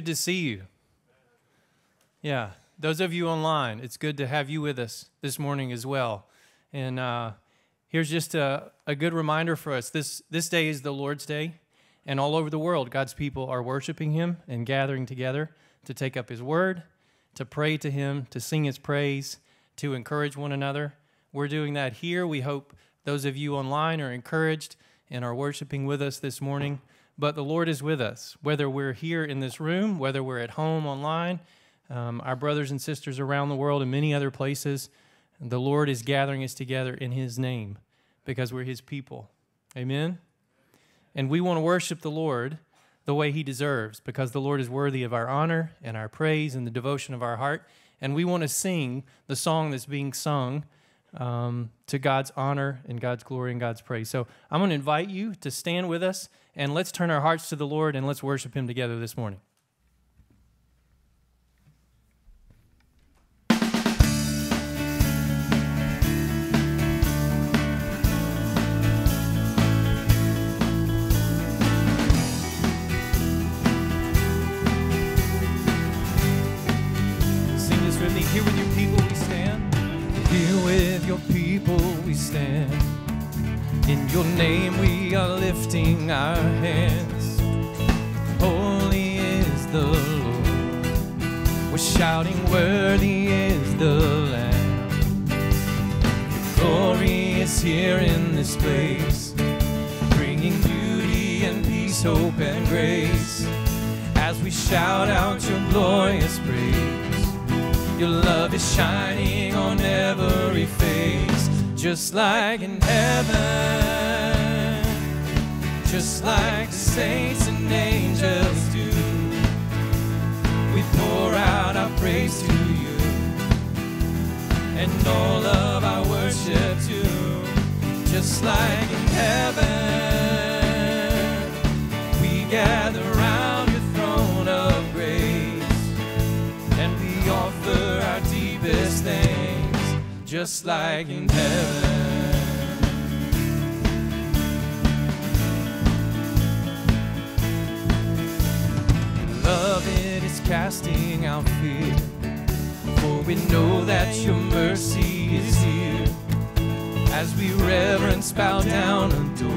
good to see you. Yeah, those of you online, it's good to have you with us this morning as well. And uh, here's just a, a good reminder for us this, this day is the Lord's Day, and all over the world, God's people are worshiping Him and gathering together to take up His word, to pray to Him, to sing His praise, to encourage one another. We're doing that here. We hope those of you online are encouraged and are worshiping with us this morning. But the Lord is with us, whether we're here in this room, whether we're at home online, um, our brothers and sisters around the world, and many other places. The Lord is gathering us together in His name because we're His people. Amen? And we want to worship the Lord the way He deserves because the Lord is worthy of our honor and our praise and the devotion of our heart. And we want to sing the song that's being sung um, to God's honor and God's glory and God's praise. So I'm going to invite you to stand with us and let's turn our hearts to the Lord and let's worship Him together this morning. Stand. In your name we are lifting our hands. Holy is the Lord. We're shouting, Worthy is the Lamb. Your glory is here in this place, bringing beauty and peace, hope and grace. As we shout out your glorious praise, your love is shining on every face, just like in heaven, just like the saints and angels do. We pour out our praise to you, and all of our worship too, just like in heaven. We gather round your throne of grace, and we offer our deepest thanks, just like in heaven. Love it is casting out fear, for we know that your mercy is here. As we reverence, bow down, adore.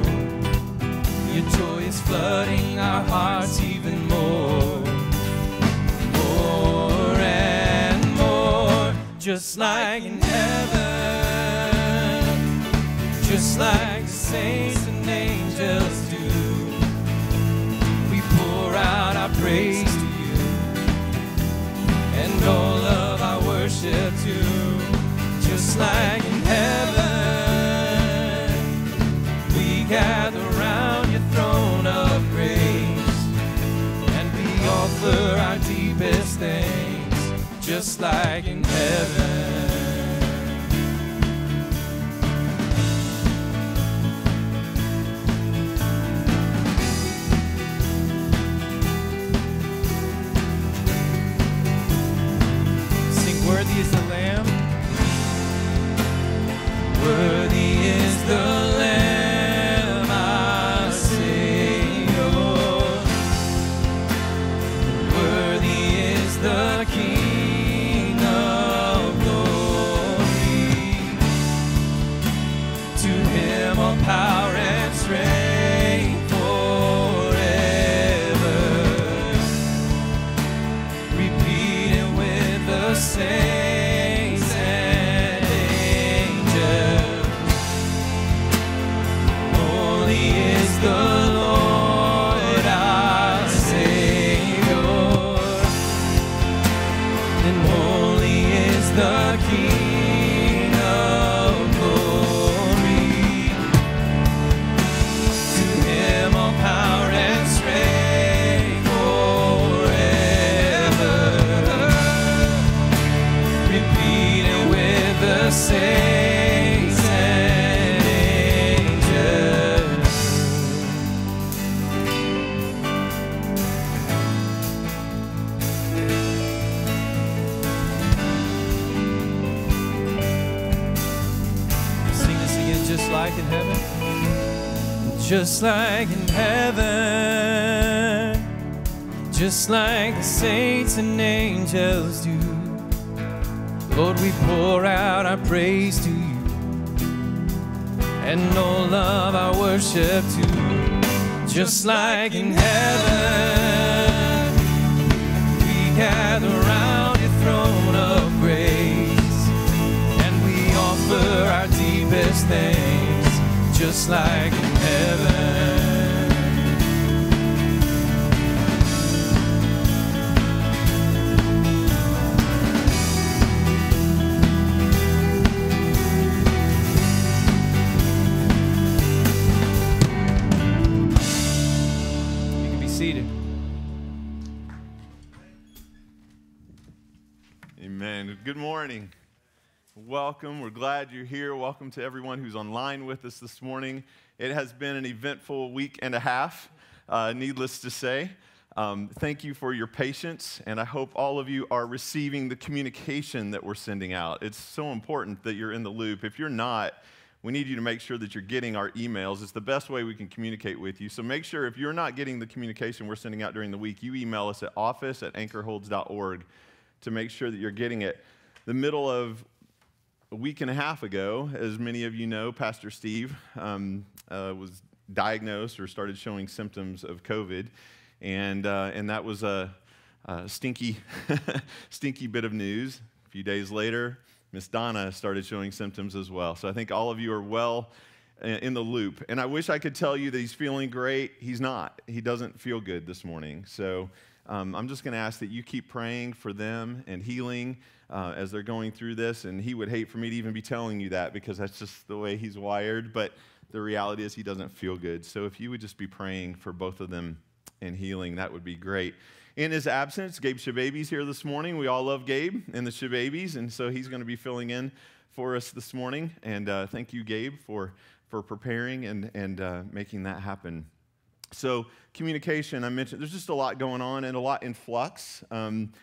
Your joy is flooding our hearts even more. More just like in heaven, just like the saints and angels do. We pour out our praise to you, and all of our worship too, just like in heaven. We gather round your throne of grace, and we offer our deepest thanks, just like in heaven. Worthy is the Lamb. Worthy is the saints and angels do. Lord, we pour out our praise to you and all love our worship to, just like in heaven. We gather around your throne of grace and we offer our deepest thanks, just like in heaven. Morning. Welcome. We're glad you're here. Welcome to everyone who's online with us this morning. It has been an eventful week and a half, uh, needless to say. Um, thank you for your patience, and I hope all of you are receiving the communication that we're sending out. It's so important that you're in the loop. If you're not, we need you to make sure that you're getting our emails. It's the best way we can communicate with you. So make sure if you're not getting the communication we're sending out during the week, you email us at office at anchorholds.org to make sure that you're getting it. The middle of a week and a half ago, as many of you know, Pastor Steve um, uh, was diagnosed or started showing symptoms of COVID, and uh, and that was a, a stinky, stinky bit of news. A few days later, Miss Donna started showing symptoms as well. So I think all of you are well uh, in the loop. And I wish I could tell you that he's feeling great. He's not. He doesn't feel good this morning. So um, I'm just going to ask that you keep praying for them and healing uh, as they're going through this. And he would hate for me to even be telling you that because that's just the way he's wired. But the reality is he doesn't feel good. So if you would just be praying for both of them and healing, that would be great. In his absence, Gabe Shababy's here this morning. We all love Gabe and the Shababys, and so he's going to be filling in for us this morning. And uh, thank you, Gabe, for, for preparing and, and uh, making that happen. So, communication, I mentioned, there's just a lot going on and a lot in flux. Um,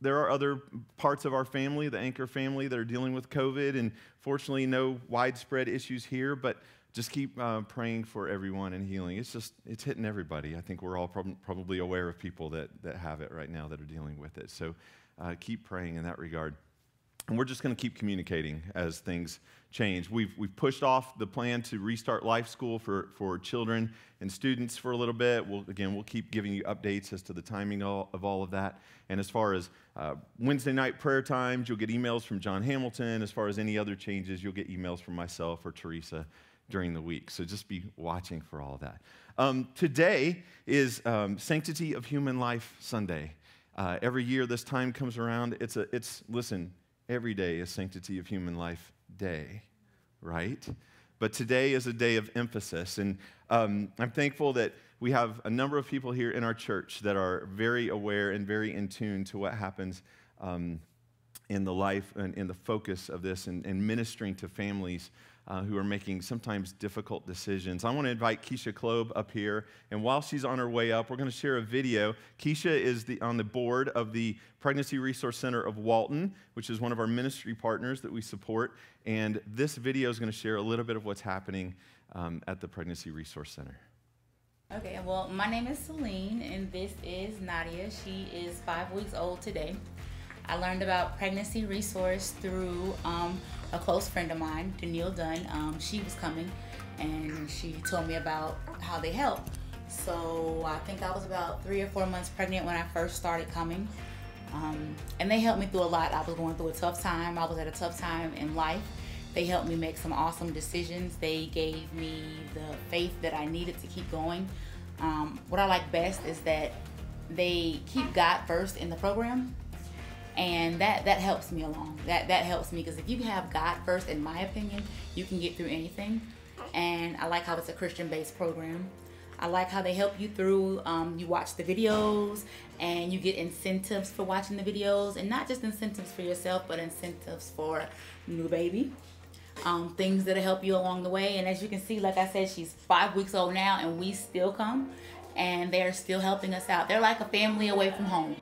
there are other parts of our family, the Anchor family, that are dealing with COVID, and fortunately, no widespread issues here, but just keep uh, praying for everyone and healing. It's just, it's hitting everybody. I think we're all prob- probably aware of people that, that have it right now that are dealing with it. So, uh, keep praying in that regard. And we're just going to keep communicating as things change. We've, we've pushed off the plan to restart life school for, for children and students for a little bit. We'll, again, we'll keep giving you updates as to the timing of, of all of that. And as far as uh, Wednesday night prayer times, you'll get emails from John Hamilton. As far as any other changes, you'll get emails from myself or Teresa during the week. So just be watching for all that. Um, today is um, Sanctity of Human Life Sunday. Uh, every year this time comes around. It's a, it's, listen, every day is Sanctity of Human Life Day, right? But today is a day of emphasis. And um, I'm thankful that we have a number of people here in our church that are very aware and very in tune to what happens um, in the life and in the focus of this and, and ministering to families uh, who are making sometimes difficult decisions. I want to invite Keisha Klobe up here, and while she's on her way up, we're going to share a video. Keisha is the, on the board of the Pregnancy Resource Center of Walton, which is one of our ministry partners that we support, and this video is going to share a little bit of what's happening um, at the Pregnancy Resource Center. Okay, well, my name is Celine, and this is Nadia. She is five weeks old today. I learned about pregnancy resource through um, a close friend of mine, Danielle Dunn. Um, she was coming, and she told me about how they help. So I think I was about three or four months pregnant when I first started coming. Um, and they helped me through a lot. I was going through a tough time. I was at a tough time in life. They helped me make some awesome decisions. They gave me the faith that I needed to keep going. Um, what I like best is that they keep God first in the program, and that that helps me along. That that helps me because if you have God first, in my opinion, you can get through anything. And I like how it's a Christian-based program. I like how they help you through. Um, you watch the videos and you get incentives for watching the videos, and not just incentives for yourself, but incentives for new baby. Um, things that'll help you along the way. And as you can see, like I said, she's five weeks old now, and we still come, and they're still helping us out. They're like a family away from home.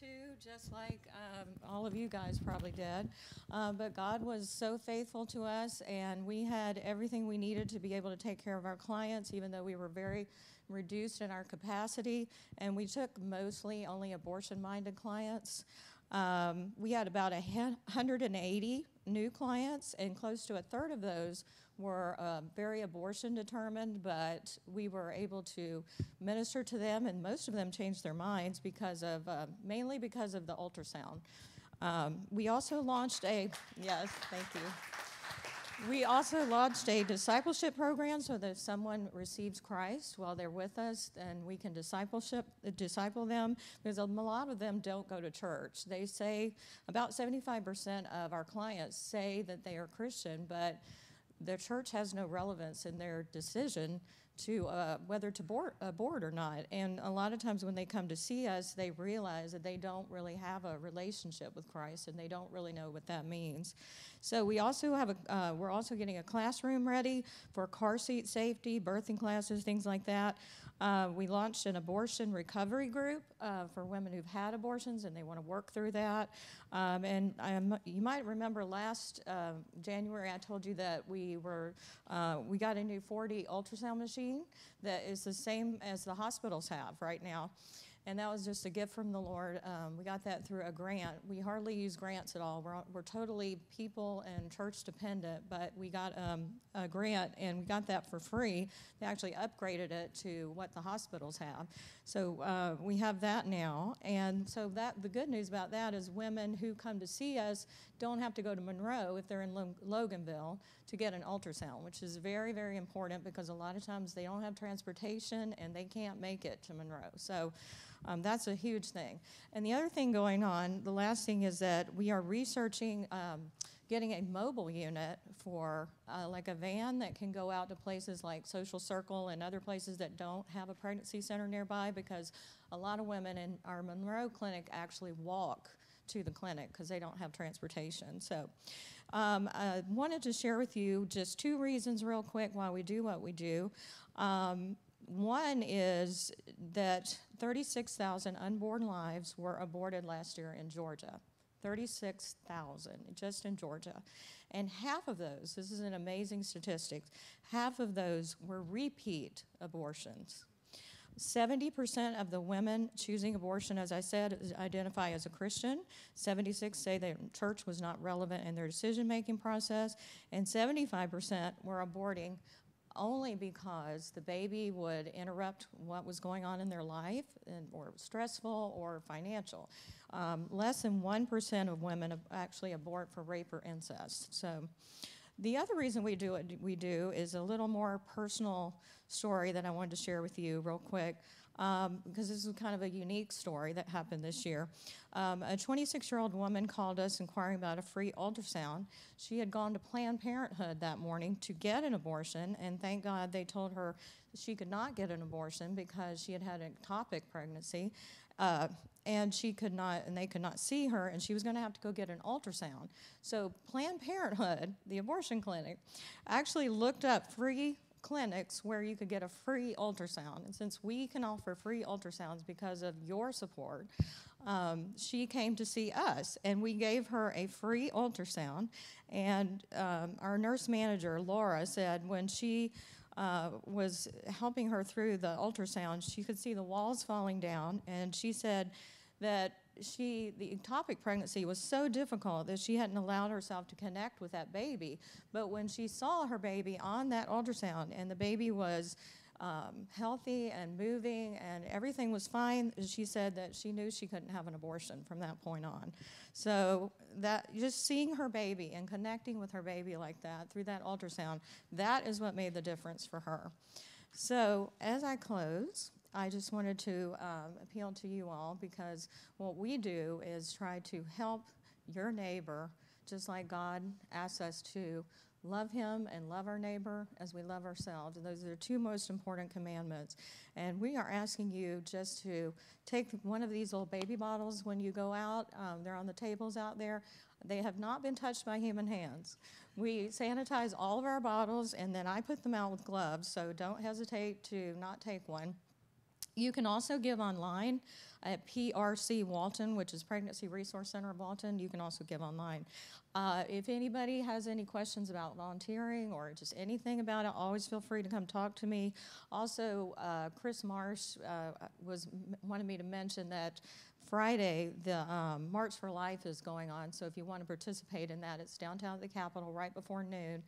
Too, just like um, all of you guys probably did. Uh, but God was so faithful to us, and we had everything we needed to be able to take care of our clients, even though we were very reduced in our capacity. And we took mostly only abortion minded clients. Um, we had about a 180 new clients, and close to a third of those were uh, very abortion determined, but we were able to minister to them, and most of them changed their minds because of, uh, mainly because of the ultrasound. Um, we also launched a, yes, thank you. We also launched a discipleship program so that if someone receives Christ while they're with us, then we can discipleship disciple them because a lot of them don't go to church. They say about 75% of our clients say that they are Christian, but their church has no relevance in their decision to uh, whether to board, abort or not. And a lot of times when they come to see us, they realize that they don't really have a relationship with Christ and they don't really know what that means. So we also have a, uh, we're also getting a classroom ready for car seat safety, birthing classes, things like that. Uh, we launched an abortion recovery group uh, for women who've had abortions and they want to work through that. Um, and I'm, you might remember last uh, January I told you that we were uh, we got a new 4D ultrasound machine that is the same as the hospitals have right now. And that was just a gift from the Lord. Um, we got that through a grant. We hardly use grants at all. We're, we're totally people and church dependent, but we got um, a grant and we got that for free. They actually upgraded it to what the hospitals have. So uh, we have that now. And so that the good news about that is women who come to see us don't have to go to Monroe if they're in Loganville to get an ultrasound, which is very, very important because a lot of times they don't have transportation and they can't make it to Monroe. So um, that's a huge thing. And the other thing going on, the last thing is that we are researching um, getting a mobile unit for uh, like a van that can go out to places like Social Circle and other places that don't have a pregnancy center nearby because a lot of women in our Monroe clinic actually walk to the clinic because they don't have transportation. So um, I wanted to share with you just two reasons, real quick, why we do what we do. Um, one is that 36,000 unborn lives were aborted last year in Georgia. 36,000 just in Georgia. And half of those, this is an amazing statistic, half of those were repeat abortions. 70% of the women choosing abortion, as I said, identify as a Christian. 76 say their church was not relevant in their decision making process. And 75% were aborting only because the baby would interrupt what was going on in their life, and, or stressful or financial. Um, less than 1% of women actually abort for rape or incest. So, the other reason we do what we do is a little more personal story that I wanted to share with you real quick. Um, because this is kind of a unique story that happened this year. Um, a 26 year old woman called us inquiring about a free ultrasound. She had gone to Planned Parenthood that morning to get an abortion, and thank God they told her she could not get an abortion because she had had an ectopic pregnancy. Uh, and she could not, and they could not see her, and she was going to have to go get an ultrasound. So Planned Parenthood, the abortion clinic, actually looked up free clinics where you could get a free ultrasound. And since we can offer free ultrasounds because of your support, um, she came to see us, and we gave her a free ultrasound. And um, our nurse manager, Laura, said when she uh, was helping her through the ultrasound, she could see the walls falling down, and she said that she the ectopic pregnancy was so difficult that she hadn't allowed herself to connect with that baby. But when she saw her baby on that ultrasound, and the baby was um, healthy and moving and everything was fine, she said that she knew she couldn't have an abortion from that point on. So that just seeing her baby and connecting with her baby like that through that ultrasound, that is what made the difference for her. So as I close, I just wanted to um, appeal to you all because what we do is try to help your neighbor just like God asks us to love him and love our neighbor as we love ourselves. And those are the two most important commandments. And we are asking you just to take one of these little baby bottles when you go out. Um, they're on the tables out there. They have not been touched by human hands. We sanitize all of our bottles and then I put them out with gloves, so don't hesitate to not take one. You can also give online. At PRC Walton, which is Pregnancy Resource Center of Walton. You can also give online. Uh, if anybody has any questions about volunteering or just anything about it, always feel free to come talk to me. Also, uh, Chris Marsh uh, was wanted me to mention that Friday, the um, March for Life is going on. So if you want to participate in that, it's downtown at the Capitol right before noon.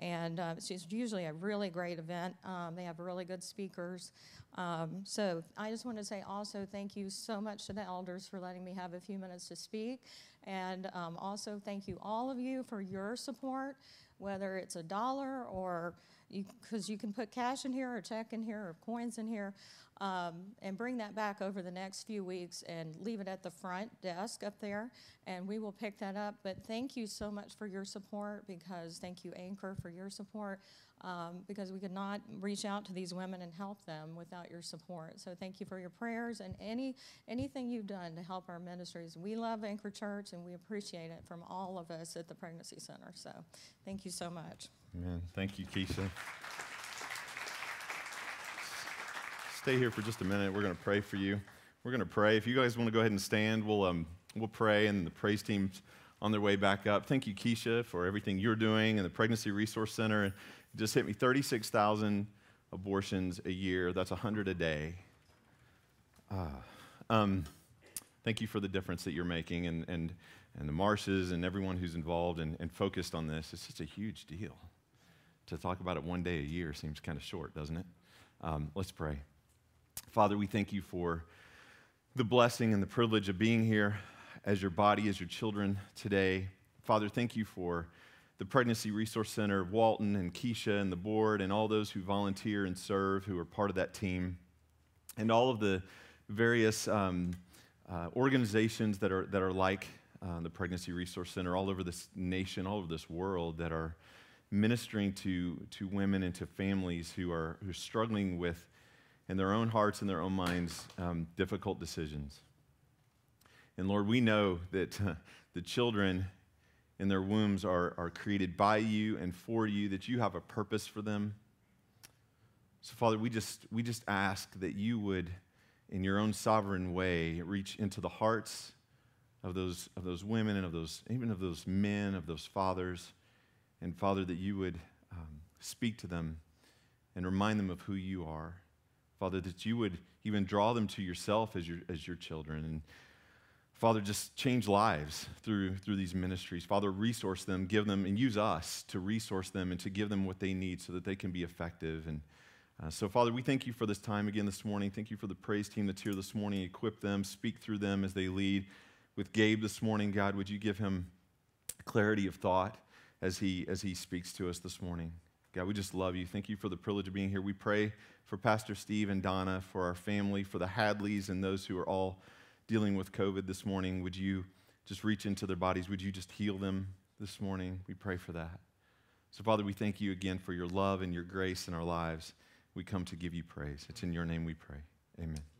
And uh, it's usually a really great event. Um, they have really good speakers. Um, so I just want to say also thank you so much to the elders for letting me have a few minutes to speak. And um, also thank you all of you for your support, whether it's a dollar or because you, you, can put cash in here or check in here or coins in here um, and bring that back over the next few weeks and leave it at the front desk up there, and we will pick that up. But thank you so much for your support because thank you, Anchor, for your support. Um, because we could not reach out to these women and help them without your support. So thank you for your prayers and any anything you've done to help our ministries. We love Anchor Church and we appreciate it from all of us at the Pregnancy Center. So thank you so much. Amen. Thank you, Keisha stay here for just a minute. We're going to pray for you. We're going to pray. If you guys want to go ahead and stand, we'll, um, we'll pray, and the praise team's on their way back up. Thank you, Keisha, for everything you're doing and the Pregnancy Resource Center. It just hit me 36,000 abortions a year. That's 100 a day. Uh, um, thank you for the difference that you're making and, and, and the Marshes and everyone who's involved and, and focused on this. It's just a huge deal. To talk about it one day a year seems kind of short, doesn't it? Um, let's pray. Father, we thank you for the blessing and the privilege of being here as your body, as your children today. Father, thank you for the Pregnancy Resource Center, of Walton and Keisha and the board, and all those who volunteer and serve who are part of that team, and all of the various um, uh, organizations that are, that are like uh, the Pregnancy Resource Center all over this nation, all over this world that are ministering to, to women and to families who are, who are struggling with in their own hearts and their own minds um, difficult decisions. And Lord, we know that uh, the children in their wombs are, are created by you and for you, that you have a purpose for them. So, Father, we just, we just ask that you would, in your own sovereign way, reach into the hearts of those, of those women and of those, even of those men, of those fathers. And, Father, that you would um, speak to them and remind them of who you are. Father, that you would even draw them to yourself as your, as your children. And Father, just change lives through, through these ministries. Father, resource them, give them, and use us to resource them and to give them what they need so that they can be effective. And uh, so, Father, we thank you for this time again this morning. Thank you for the praise team that's here this morning. Equip them, speak through them as they lead. With Gabe this morning, God, would you give him clarity of thought as he, as he speaks to us this morning? God, we just love you. Thank you for the privilege of being here. We pray for Pastor Steve and Donna, for our family, for the Hadleys and those who are all dealing with COVID this morning. Would you just reach into their bodies? Would you just heal them this morning? We pray for that. So, Father, we thank you again for your love and your grace in our lives. We come to give you praise. It's in your name we pray. Amen.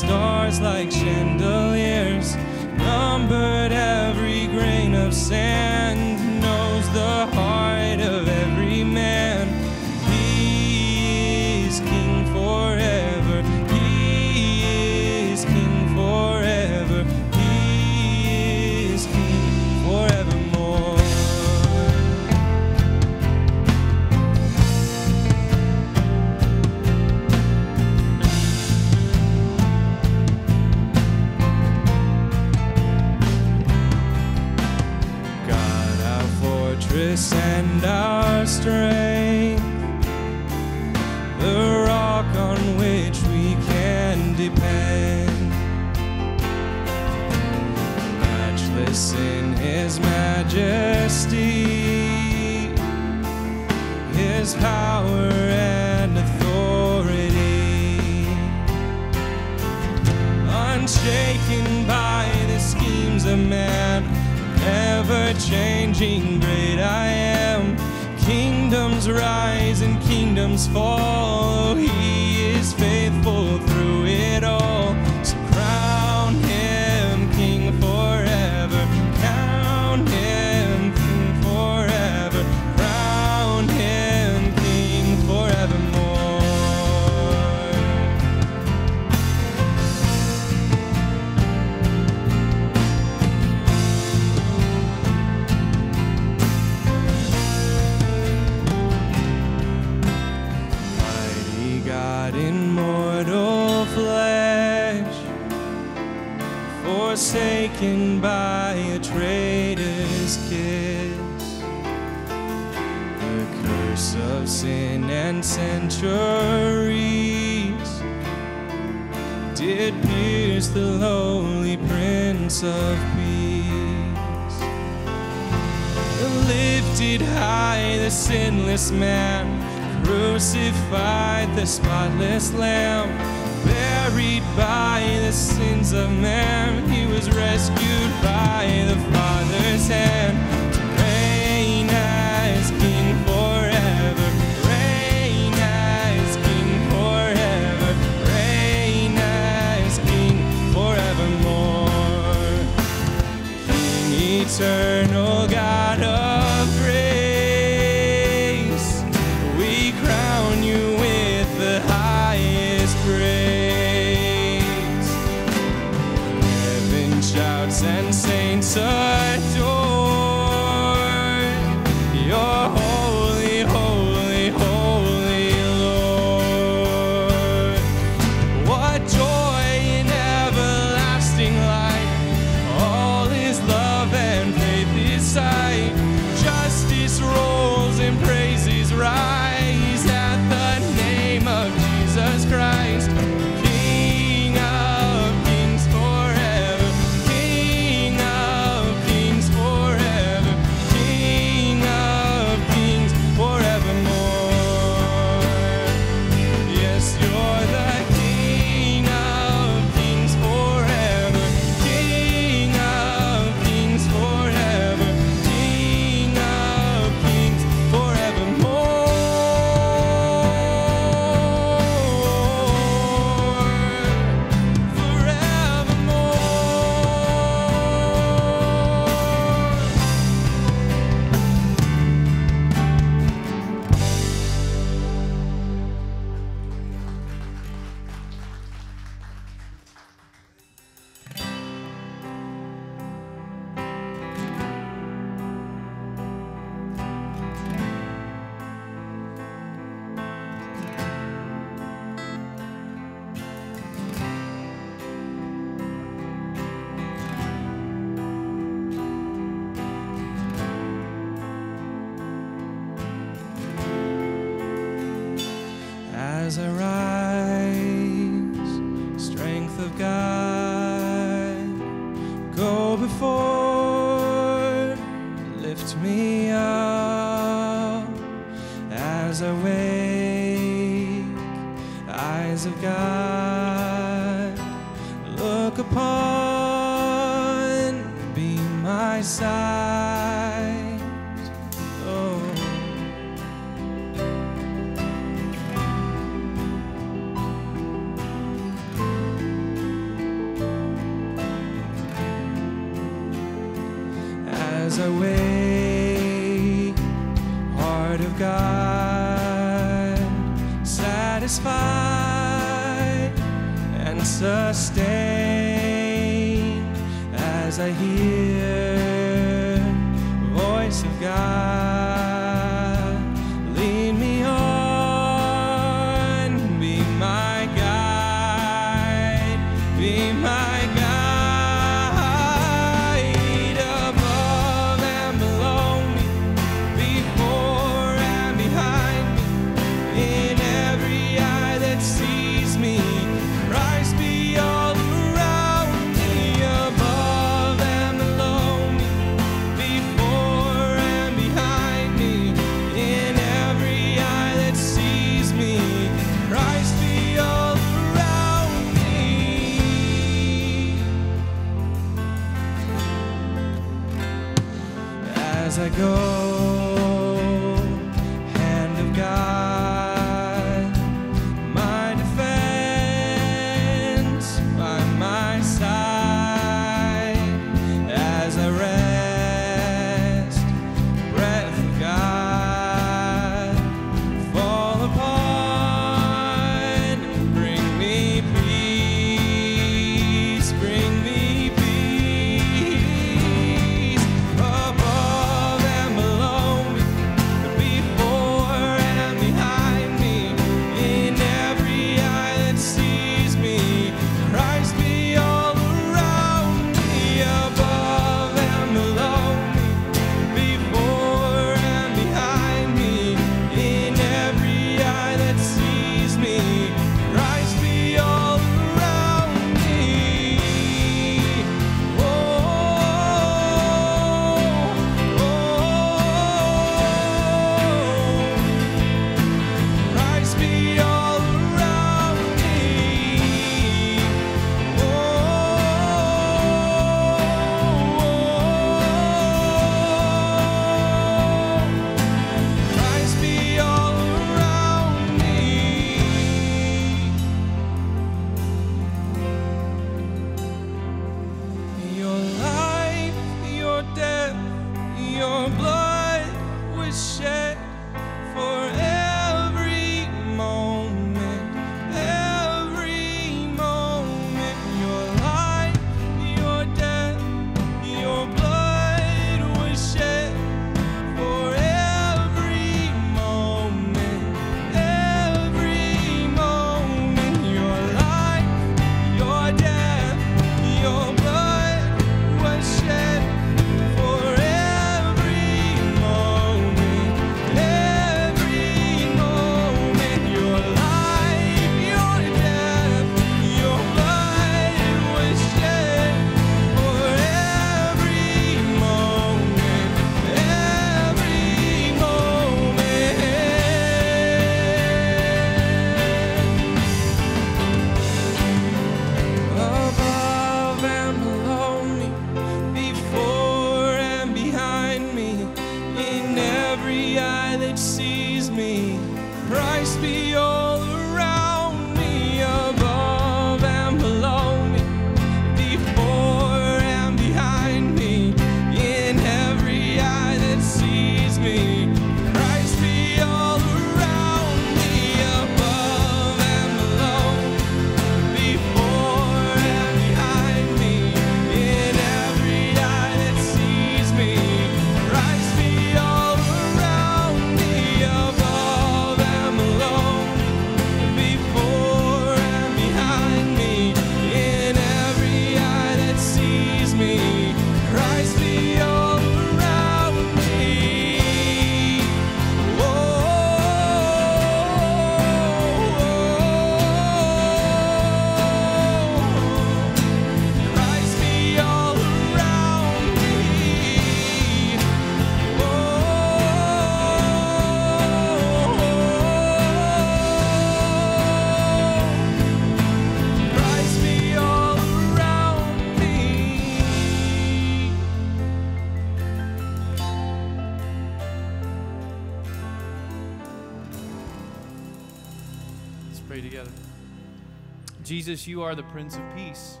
Jesus, you are the Prince of Peace,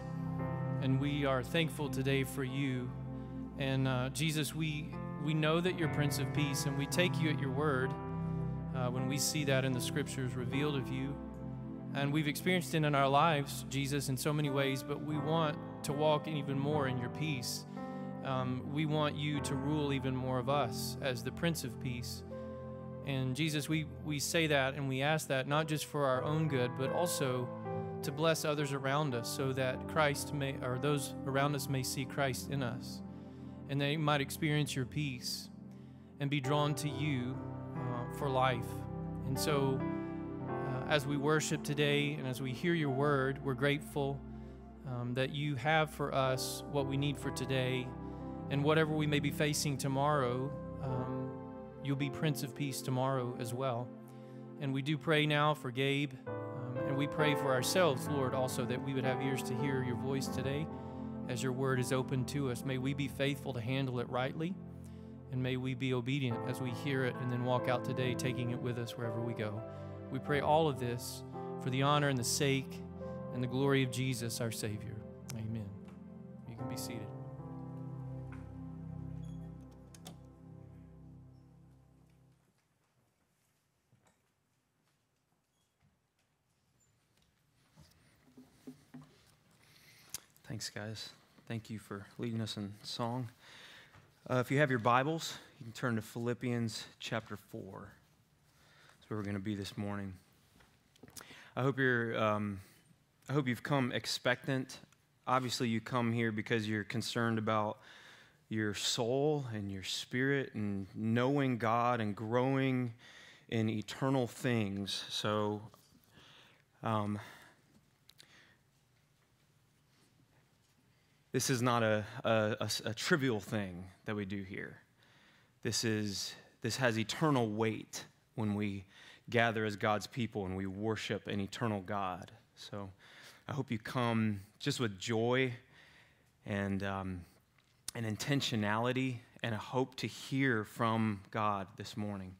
and we are thankful today for you. And uh, Jesus, we we know that you're Prince of Peace, and we take you at your word uh, when we see that in the Scriptures revealed of you. And we've experienced it in our lives, Jesus, in so many ways, but we want to walk even more in your peace. Um, we want you to rule even more of us as the Prince of Peace. And Jesus, we, we say that and we ask that not just for our own good, but also to bless others around us so that Christ may, or those around us may see Christ in us and they might experience your peace and be drawn to you uh, for life. And so, uh, as we worship today and as we hear your word, we're grateful um, that you have for us what we need for today. And whatever we may be facing tomorrow, um, you'll be Prince of Peace tomorrow as well. And we do pray now for Gabe, and we pray for ourselves, Lord, also that we would have ears to hear your voice today as your word is open to us. May we be faithful to handle it rightly. And may we be obedient as we hear it and then walk out today, taking it with us wherever we go. We pray all of this for the honor and the sake and the glory of Jesus, our Savior. Amen. You can be seated. Thanks, guys. Thank you for leading us in song. Uh, if you have your Bibles, you can turn to Philippians chapter 4. That's where we're going to be this morning. I hope you're. Um, I hope you've come expectant. Obviously, you come here because you're concerned about your soul and your spirit and knowing God and growing in eternal things. So, um, This is not a, a, a, a, trivial thing that we do here. This, is, this has eternal weight when we gather as God's people and we worship an eternal God. So I hope you come just with joy and um, an intentionality and a hope to hear from God this morning.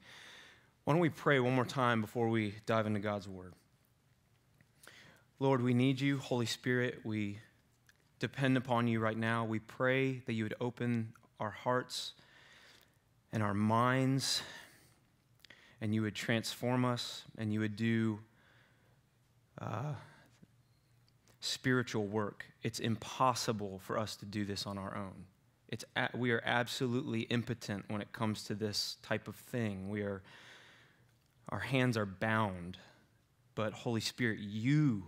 Why don't we pray one more time before we dive into God's Word? Lord, we need you. Holy Spirit, we depend upon you right now. We pray that you would open our hearts and our minds, and you would transform us, and you would do uh, spiritual work. It's impossible for us to do this on our own. It's we are absolutely impotent when it comes to this type of thing. We are, our hands are bound, but Holy Spirit, you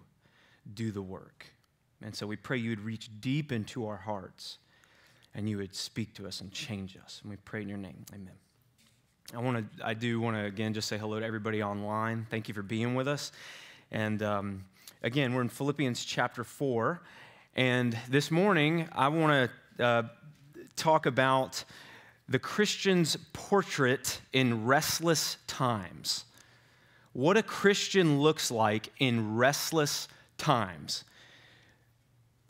do the work. And so we pray you would reach deep into our hearts and you would speak to us and change us. And we pray in your name. Amen. I want to, I do want to again just say hello to everybody online. Thank you for being with us. And um, again, we're in Philippians chapter 4. And this morning, I want to uh, talk about the Christian's portrait in restless times. What a Christian looks like in restless times.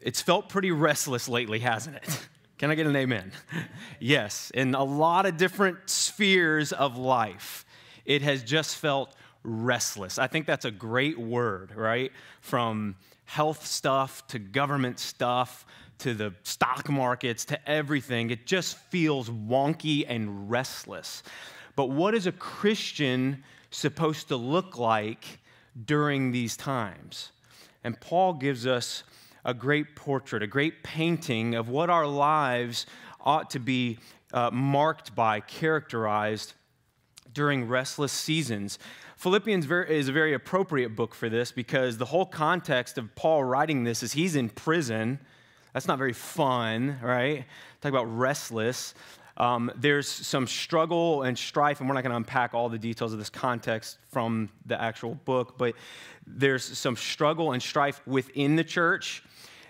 It's felt pretty restless lately, hasn't it? Can I get an amen? yes, in a lot of different spheres of life, it has just felt restless. I think that's a great word, right? From health stuff to government stuff to the stock markets to everything. It just feels wonky and restless. But what is a Christian supposed to look like during these times? And Paul gives us a great portrait, a great painting of what our lives ought to be uh, marked by, characterized during restless seasons. Philippians is a very appropriate book for this because the whole context of Paul writing this is he's in prison. That's not very fun, right? Talk about restless. Um, there's some struggle and strife, and we're not going to unpack all the details of this context from the actual book, but there's some struggle and strife within the church.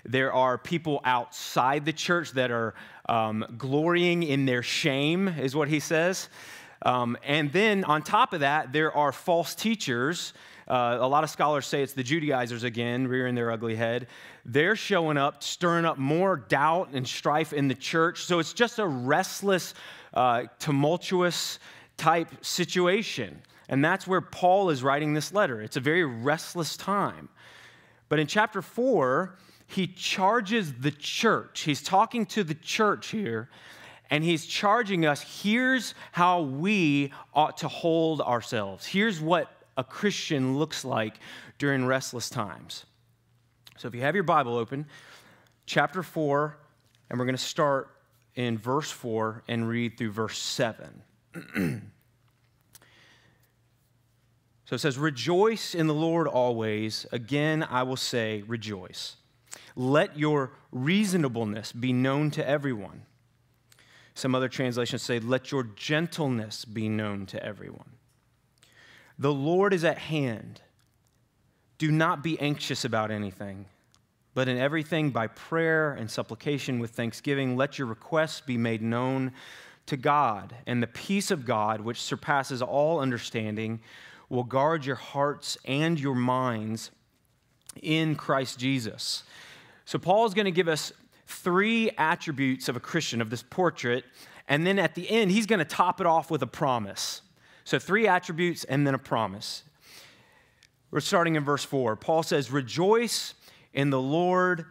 There are people outside the church that are um, glorying in their shame, is what he says. Um, and then on top of that, there are false teachers. Uh, a lot of scholars say it's the Judaizers again, rearing their ugly head. They're showing up, stirring up more doubt and strife in the church. So it's just a restless, uh, tumultuous type situation. And that's where Paul is writing this letter. It's a very restless time. But in chapter 4, he charges the church. He's talking to the church here, and he's charging us here's how we ought to hold ourselves. Here's what a Christian looks like during restless times. So if you have your Bible open, chapter 4, and we're going to start in verse 4 and read through verse 7. so it says, Rejoice in the Lord always. Again, I will say, rejoice. Let your reasonableness be known to everyone. Some other translations say, Let your gentleness be known to everyone. The Lord is at hand. Do not be anxious about anything, but in everything by prayer and supplication with thanksgiving, let your requests be made known to God. And the peace of God, which surpasses all understanding, will guard your hearts and your minds in Christ Jesus. So, Paul is going to give us three attributes of a Christian, of this portrait, And then at the end, he's going to top it off with a promise. So, three attributes and then a promise. We're starting in verse 4. Paul says, Rejoice in the Lord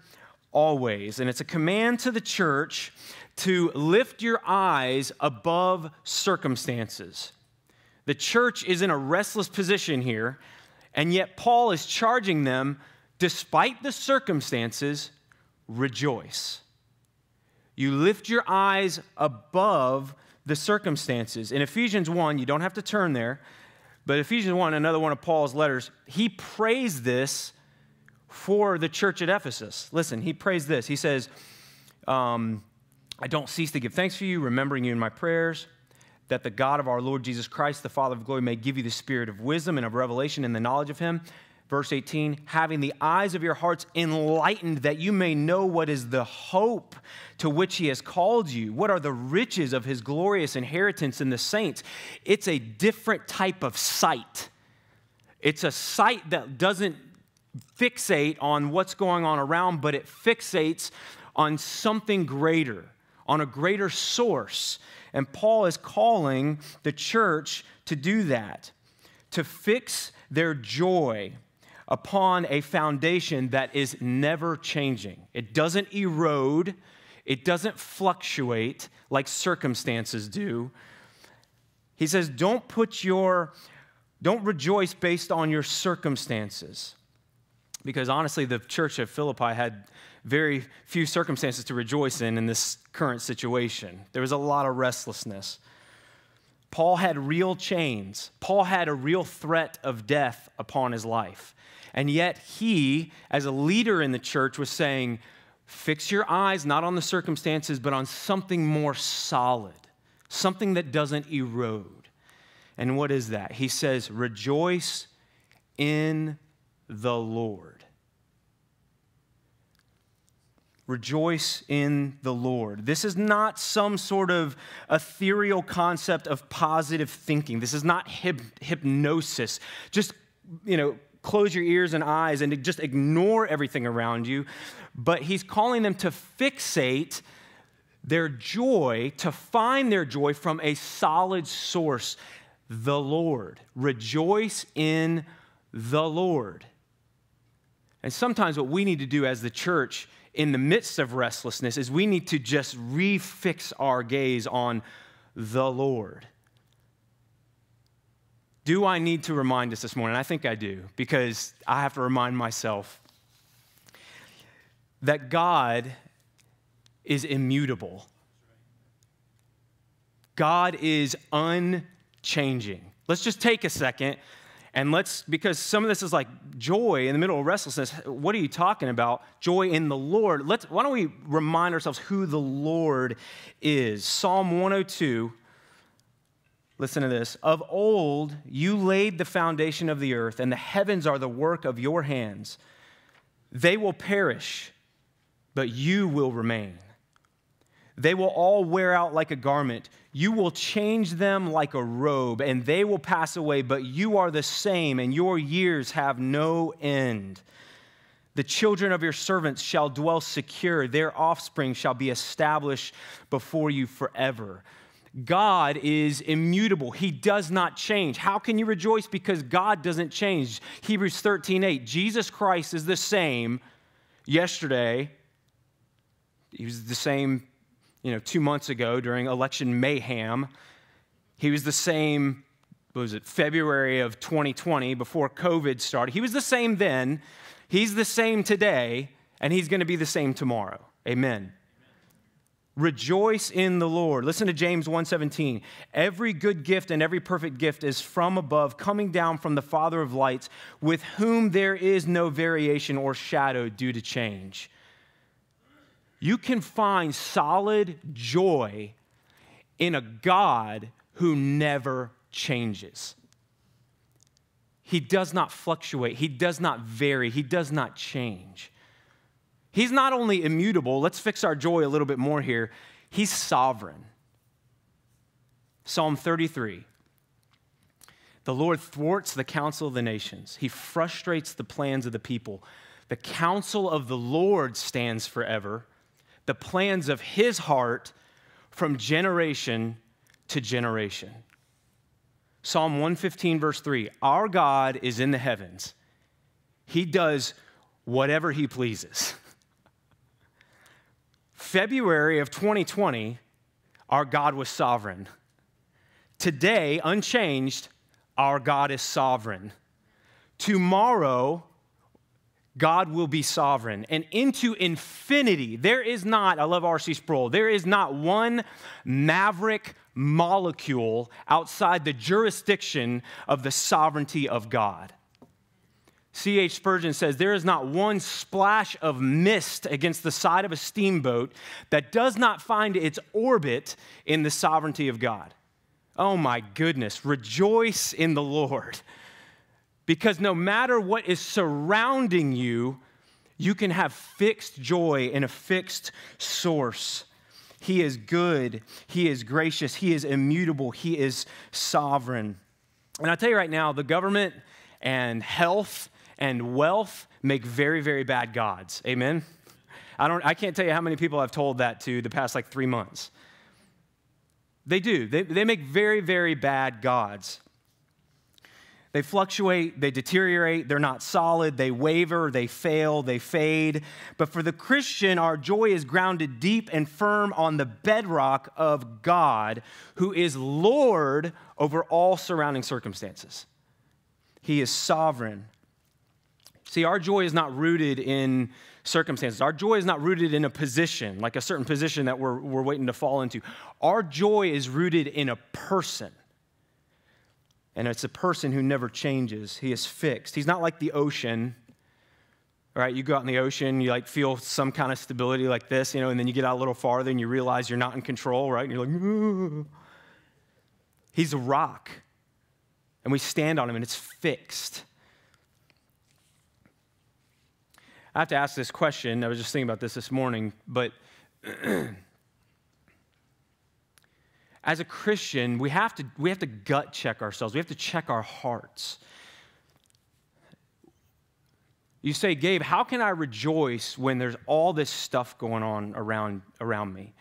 always. And it's a command to the church to lift your eyes above circumstances. The church is in a restless position here, and yet Paul is charging them, despite the circumstances, rejoice. You lift your eyes above the circumstances. In Ephesians 1, you don't have to turn there, but Ephesians 1, another one of Paul's letters, he prays this for the church at Ephesus. Listen, he prays this. He says, um, I don't cease to give thanks for you, remembering you in my prayers, that the God of our Lord Jesus Christ, the Father of glory, may give you the spirit of wisdom and of revelation and the knowledge of him Verse 18, having the eyes of your hearts enlightened, that you may know what is the hope to which he has called you. What are the riches of his glorious inheritance in the saints? It's a different type of sight. It's a sight that doesn't fixate on what's going on around, but it fixates on something greater, on a greater source. And Paul is calling the church to do that, to fix their joy upon a foundation that is never changing. It doesn't erode, it doesn't fluctuate like circumstances do. He says, don't put your, don't rejoice based on your circumstances. Because honestly, the church of Philippi had very few circumstances to rejoice in in this current situation. There was a lot of restlessness. Paul had real chains. Paul had a real threat of death upon his life. And yet, he, as a leader in the church, was saying, Fix your eyes not on the circumstances, but on something more solid, something that doesn't erode. And what is that? He says, Rejoice in the Lord. Rejoice in the Lord. This is not some sort of ethereal concept of positive thinking. This is not hyp- hypnosis. Just, you know, close your ears and eyes and just ignore everything around you. But he's calling them to fixate their joy, to find their joy from a solid source, the Lord. Rejoice in the Lord. And sometimes what we need to do as the church in the midst of restlessness is we need to just refix our gaze on the Lord. Do I need to remind us this morning? I think I do, because I have to remind myself that God is immutable. God is unchanging. Let's just take a second and let's, because some of this is like joy in the middle of restlessness. What are you talking about? Joy in the Lord. Let's, why don't we remind ourselves who the Lord is? Psalm 102 Listen to this. Of old, you laid the foundation of the earth, and the heavens are the work of your hands. They will perish, but you will remain. They will all wear out like a garment. You will change them like a robe, and they will pass away, but you are the same, and your years have no end. The children of your servants shall dwell secure, their offspring shall be established before you forever. God is immutable. He does not change. How can you rejoice? Because God doesn't change. Hebrews 13 8. Jesus Christ is the same yesterday. He was the same, you know, two months ago during election mayhem. He was the same, was it, February of 2020 before COVID started. He was the same then. He's the same today, and he's going to be the same tomorrow. Amen. Rejoice in the Lord. Listen to James 1:17. Every good gift and every perfect gift is from above, coming down from the Father of lights, with whom there is no variation or shadow due to change. You can find solid joy in a God who never changes. He does not fluctuate, he does not vary, he does not change. He's not only immutable, let's fix our joy a little bit more here, he's sovereign. Psalm 33. The Lord thwarts the counsel of the nations. He frustrates the plans of the people. The counsel of the Lord stands forever. The plans of his heart from generation to generation. Psalm 115, verse 3 Our God is in the heavens, He does whatever He pleases. February of 2020, our God was sovereign. Today, unchanged, our God is sovereign. Tomorrow, God will be sovereign. And into infinity, there is not, I love R.C. Sproul, there is not one maverick molecule outside the jurisdiction of the sovereignty of God. C.H. Spurgeon says, There is not one splash of mist against the side of a steamboat that does not find its orbit in the sovereignty of God. Oh my goodness, rejoice in the Lord. Because no matter what is surrounding you, you can have fixed joy in a fixed source. He is good, He is gracious, He is immutable, He is sovereign. And I tell you right now, the government and health and wealth make very, very bad gods. Amen? I, don't, I can't tell you how many people I've told that to the past like three months. They do. They, they make very, very bad gods. They fluctuate, they deteriorate, they're not solid, they waver, they fail, they fade. But for the Christian, our joy is grounded deep and firm on the bedrock of God, who is Lord over all surrounding circumstances. He is sovereign. See, our joy is not rooted in circumstances. Our joy is not rooted in a position, like a certain position that we're, we're waiting to fall into. Our joy is rooted in a person. And it's a person who never changes. He is fixed. He's not like the ocean. Right? You go out in the ocean, you like feel some kind of stability like this, you know, and then you get out a little farther and you realize you're not in control, right? And you're like, Ooh. he's a rock. And we stand on him and it's fixed. I have to ask this question. I was just thinking about this this morning, but as a Christian, we have, to, we have to gut check ourselves. We have to check our hearts. You say, Gabe, how can I rejoice when there's all this stuff going on around, around me?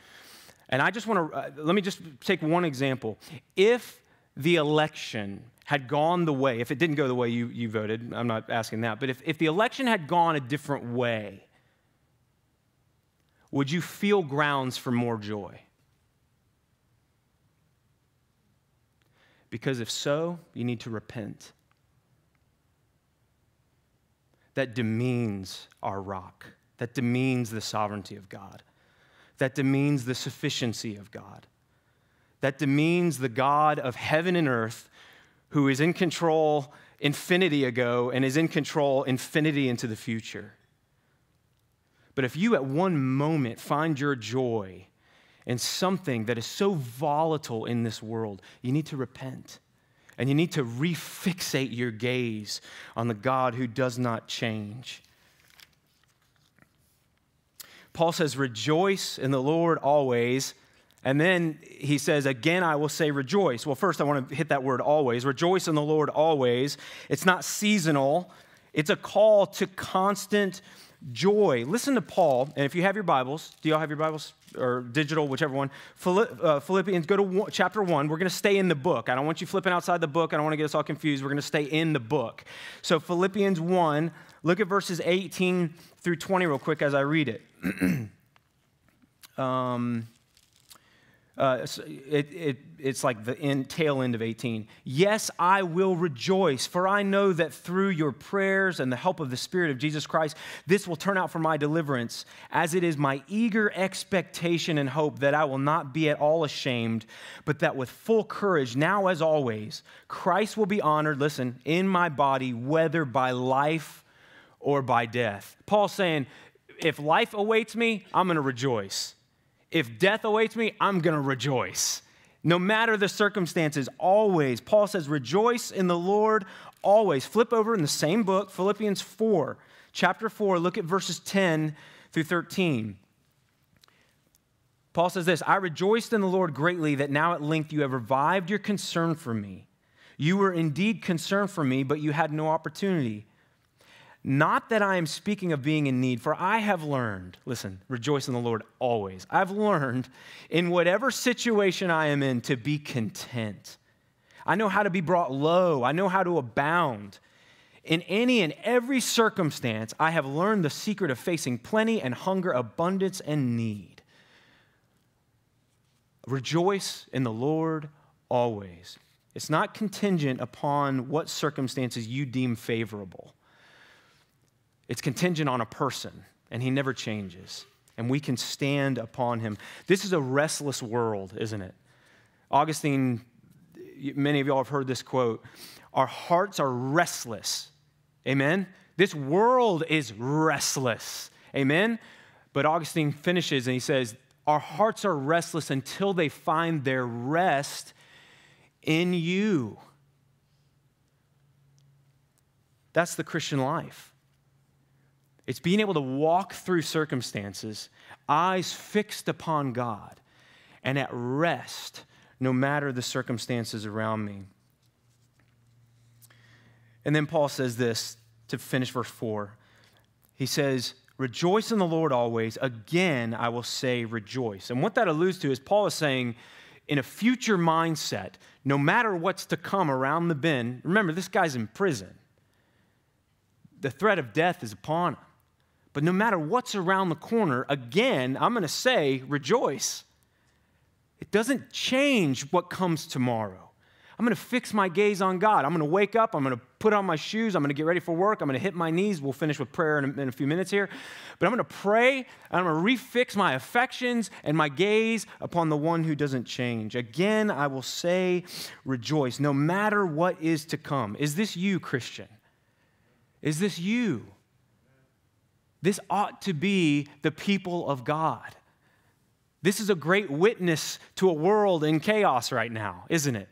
And I just want to, uh, let me just take one example. If the election had gone the way, if it didn't go the way you, you voted, I'm not asking that, but if, if the election had gone a different way, would you feel grounds for more joy? Because if so, you need to repent. That demeans our rock, that demeans the sovereignty of God, that demeans the sufficiency of God, that demeans the God of heaven and earth who is in control infinity ago and is in control infinity into the future. But if you at one moment find your joy and something that is so volatile in this world, you need to repent. And you need to refixate your gaze on the God who does not change. Paul says, Rejoice in the Lord always. And then he says, Again, I will say rejoice. Well, first, I want to hit that word always. Rejoice in the Lord always. It's not seasonal, it's a call to constant joy. Listen to Paul, and if you have your Bibles, do y'all have your Bibles or digital, whichever one? Uh, Philippians, go to chapter one. We're going to stay in the book. I don't want you flipping outside the book. I don't want to get us all confused. We're going to stay in the book. So, Philippians 1, look at verses 18 through 20 real quick as I read it. um, uh, it, it, it's like the end, tail end of 18. Yes, I will rejoice, for I know that through your prayers and the help of the Spirit of Jesus Christ, this will turn out for my deliverance, as it is my eager expectation and hope that I will not be at all ashamed, but that with full courage, now as always, Christ will be honored, listen, in my body, whether by life or by death. Paul's saying, if life awaits me, I'm going to rejoice if death awaits me, I'm going to rejoice. No matter the circumstances, always. Paul says, rejoice in the Lord always. Flip over in the same book, Philippians 4, chapter 4, look at verses 10 through 13. Paul says this I rejoiced in the Lord greatly that now at length you have revived your concern for me. You were indeed concerned for me, but you had no opportunity. Not that I am speaking of being in need, for I have learned, listen, rejoice in the Lord always. I've learned in whatever situation I am in to be content. I know how to be brought low, I know how to abound. In any and every circumstance, I have learned the secret of facing plenty and hunger, abundance and need. Rejoice in the Lord always. It's not contingent upon what circumstances you deem favorable. It's contingent on a person, and he never changes. And we can stand upon him. This is a restless world, isn't it? Augustine, many of y'all have heard this quote Our hearts are restless. Amen? This world is restless. Amen? But Augustine finishes and he says, Our hearts are restless until they find their rest in you. That's the Christian life. It's being able to walk through circumstances, eyes fixed upon God, and at rest no matter the circumstances around me. And then Paul says this to finish verse 4. He says, Rejoice in the Lord always. Again, I will say rejoice. And what that alludes to is Paul is saying, in a future mindset, no matter what's to come around the bend, remember, this guy's in prison. The threat of death is upon him. But no matter what's around the corner, again, I'm going to say rejoice. It doesn't change what comes tomorrow. I'm going to fix my gaze on God. I'm going to wake up. I'm going to put on my shoes. I'm going to get ready for work. I'm going to hit my knees. We'll finish with prayer in a, in a few minutes here. But I'm going to pray. and I'm going to refix my affections and my gaze upon the one who doesn't change. Again, I will say, rejoice, no matter what is to come. Is this you, Christian? Is this you? This ought to be the people of God. This is a great witness to a world in chaos right now, isn't it?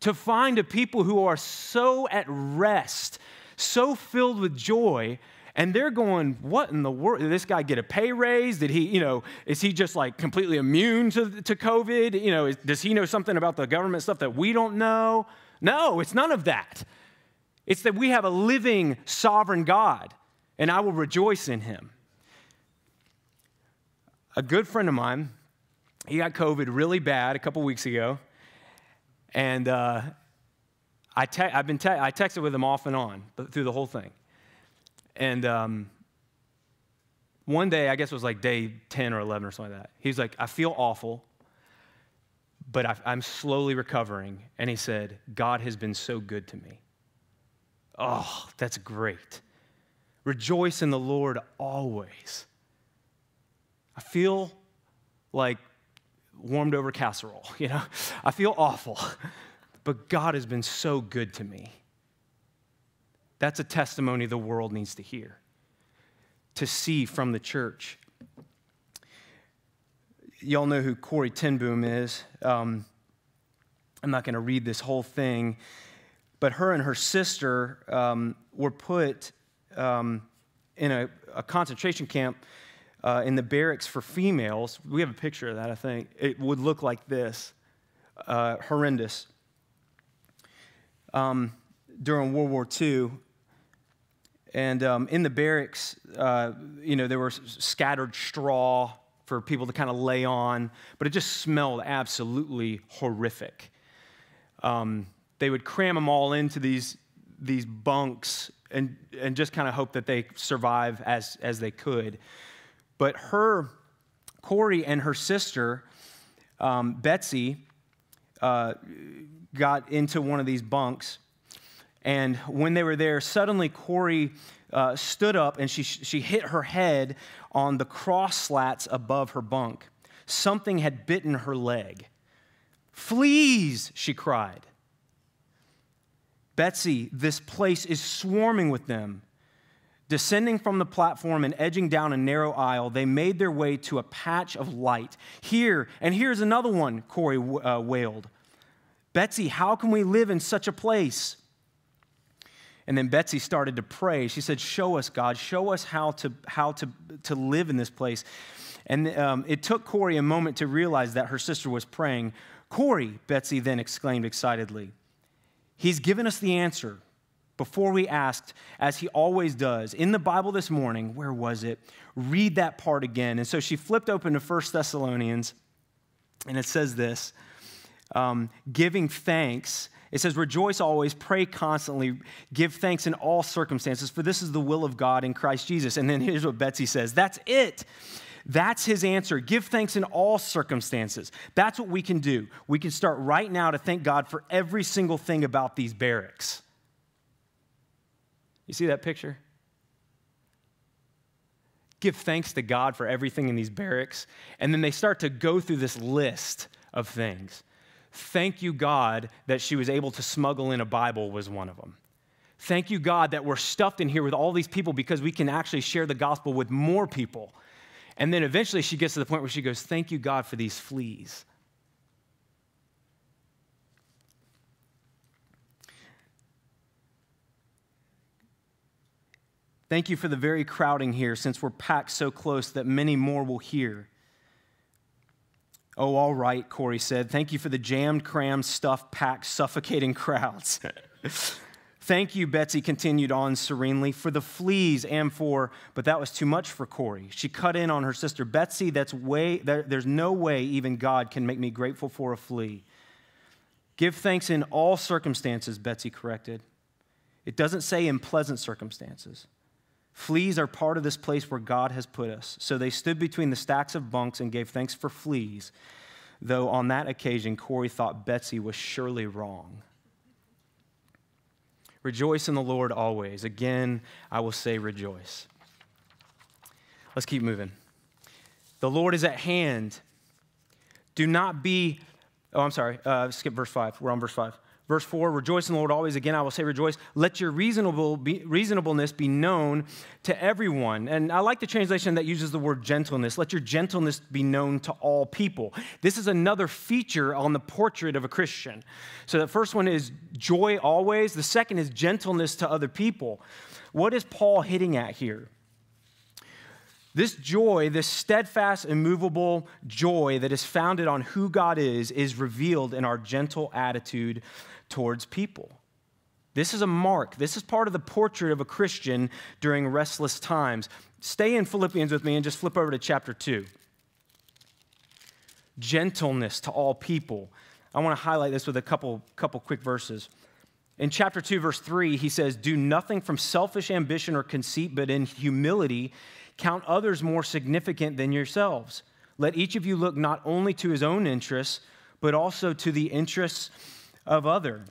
To find a people who are so at rest, so filled with joy, and they're going, What in the world? Did this guy get a pay raise? Did he, you know, is he just like completely immune to, to COVID? You know, is, does he know something about the government stuff that we don't know? No, it's none of that. It's that we have a living, sovereign God and I will rejoice in him. A good friend of mine, he got COVID really bad a couple weeks ago, and uh, I te- I've been te- I texted with him off and on through the whole thing, and um, one day I guess it was like day ten or eleven or something like that. He was like, "I feel awful." But I, I'm slowly recovering. And he said, God has been so good to me. Oh, that's great. Rejoice in the Lord always. I feel like warmed over casserole, you know? I feel awful, but God has been so good to me. That's a testimony the world needs to hear, to see from the church. Y'all know who Corrie ten Boom is. Um, I'm not going to read this whole thing, but her and her sister um, were put um, in a, a, concentration camp uh, in the barracks for females. We have a picture of that, I think. It would look like this uh, horrendous. Um, during World War II, and um, in the barracks, uh, you know, there was scattered straw for people to kind of lay on, but it just smelled absolutely horrific. Um, they would cram them all into these, these bunks and, and just kind of hope that they survive as, as they could. But her, Corrie, and her sister, um, Betsie, uh, got into one of these bunks. And when they were there, suddenly Corrie uh, stood up and she, she hit her head on the cross slats above her bunk. Something had bitten her leg. Fleas, she cried. Betsie, this place is swarming with them. Descending from the platform and edging down a narrow aisle, they made their way to a patch of light. Here, and here's another one, Corrie uh, wailed. Betsie, how can we live in such a place? And then Betsie started to pray. She said, Show us, God, show us how to, how to, to live in this place. And um, it took Corrie a moment to realize that her sister was praying. Corrie, Betsie then exclaimed excitedly, He's given us the answer, before we asked, as he always does, in the Bible this morning, where was it? Read that part again. And so she flipped open to 1 Thessalonians, and it says this um, giving thanks. It says, Rejoice always, pray constantly, give thanks in all circumstances, for this is the will of God in Christ Jesus. And then here's what Betsie says That's it. That's his answer. Give thanks in all circumstances. That's what we can do. We can start right now to thank God for every single thing about these barracks. You see that picture? Give thanks to God for everything in these barracks. And then they start to go through this list of things. Thank you, God, that she was able to smuggle in a Bible, was one of them. Thank you, God, that we're stuffed in here with all these people because we can actually share the gospel with more people. And then eventually she gets to the point where she goes, Thank you, God, for these fleas. Thank you for the very crowding here, since we're packed so close that many more will hear. Oh, all right, Corrie said. Thank you for the jammed, crammed, stuffed, packed, suffocating crowds. Thank you, Betsie continued on serenely, for the fleas and for, but that was too much for Corrie. She cut in on her sister, Betsie, that's way, there, there's no way even God can make me grateful for a flea. Give thanks in all circumstances, Betsie corrected. It doesn't say in pleasant circumstances. Fleas are part of this place where God has put us. So they stood between the stacks of bunks and gave thanks for fleas, though on that occasion, Corrie thought Betsie was surely wrong. Rejoice in the Lord always. Again, I will say rejoice. Let's keep moving. The Lord is at hand. Do not be, oh, I'm sorry, uh, skip verse 5. We're on verse 5. Verse 4 Rejoice in the Lord always. Again, I will say rejoice. Let your reasonable be, reasonableness be known to everyone. And I like the translation that uses the word gentleness. Let your gentleness be known to all people. This is another feature on the portrait of a Christian. So the first one is joy always, the second is gentleness to other people. What is Paul hitting at here? This joy, this steadfast, immovable joy that is founded on who God is, is revealed in our gentle attitude towards people. This is a mark. This is part of the portrait of a Christian during restless times. Stay in Philippians with me and just flip over to chapter 2. Gentleness to all people. I want to highlight this with a couple, couple quick verses. In chapter 2, verse 3, he says, Do nothing from selfish ambition or conceit, but in humility count others more significant than yourselves. Let each of you look not only to his own interests, but also to the interests of other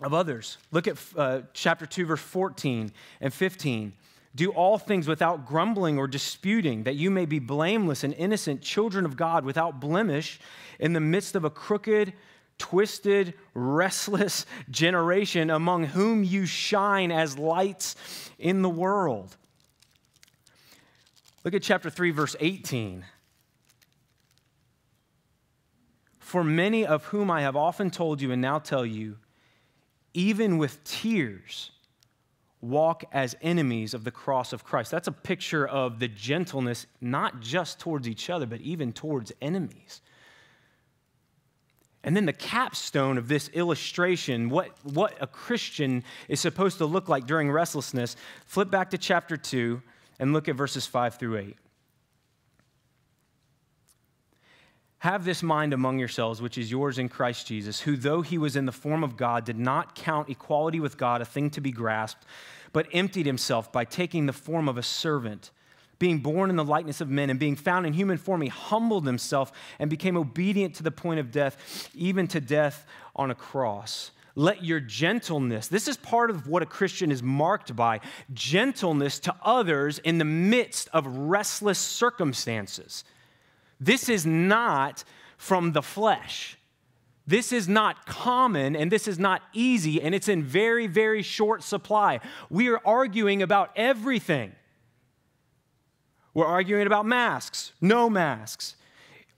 of others. Look at uh, chapter 2 verse 14 and 15. Do all things without grumbling or disputing, that you may be blameless and innocent children of God without blemish in the midst of a crooked, twisted, restless generation among whom you shine as lights in the world. Look at chapter 3, verse 18. For many of whom I have often told you and now tell you, even with tears, walk as enemies of the cross of Christ. That's a picture of the gentleness, not just towards each other, but even towards enemies. And then the capstone of this illustration, what, what a Christian is supposed to look like during restlessness, flip back to chapter 2 and look at verses 5 through 8. Have this mind among yourselves, which is yours in Christ Jesus, who, though he was in the form of God, did not count equality with God a thing to be grasped, but emptied himself by taking the form of a servant. Being born in the likeness of men and being found in human form, he humbled himself and became obedient to the point of death, even to death on a cross. Let your gentleness, this is part of what a Christian is marked by gentleness to others in the midst of restless circumstances. This is not from the flesh. This is not common and this is not easy and it's in very, very short supply. We are arguing about everything. We're arguing about masks, no masks.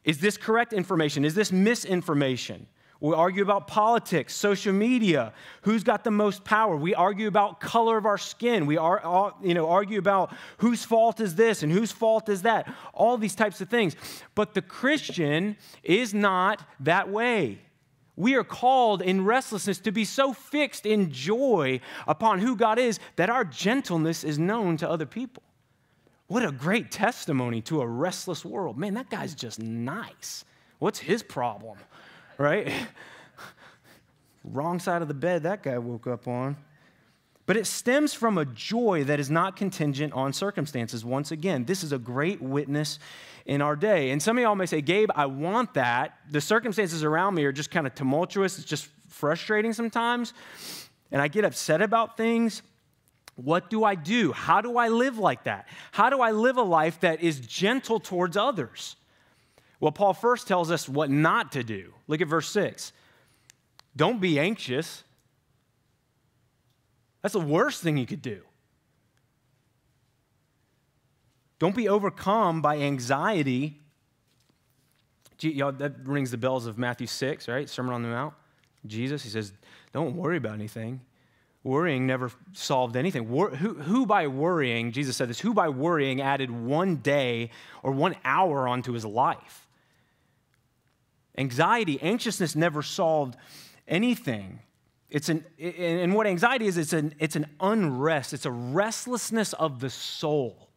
Is this correct information? Is this misinformation? We argue about politics, social media, who's got the most power. We argue about color of our skin. We are, you know, argue about whose fault is this and whose fault is that. All these types of things. But the Christian is not that way. We are called in restlessness to be so fixed in joy upon who God is that our gentleness is known to other people. What a great testimony to a restless world. Man, that guy's just nice. What's his problem? Right? Wrong side of the bed that guy woke up on. But it stems from a joy that is not contingent on circumstances. Once again, this is a great witness in our day. And some of y'all may say, Gabe, I want that. The circumstances around me are just kind of tumultuous, it's just frustrating sometimes. And I get upset about things. What do I do? How do I live like that? How do I live a life that is gentle towards others? Well, Paul first tells us what not to do. Look at verse 6. Don't be anxious that's the worst thing you could do. Don't be overcome by anxiety. Y'all, that rings the bells of Matthew 6, right? Sermon on the Mount. Jesus, he says, don't worry about anything. Worrying never solved anything. Who, who by worrying, Jesus said this, who by worrying added one day or one hour onto his life? Anxiety, anxiousness never solved anything. It's an, and what anxiety is, it's an, it's an unrest, it's a restlessness of the soul.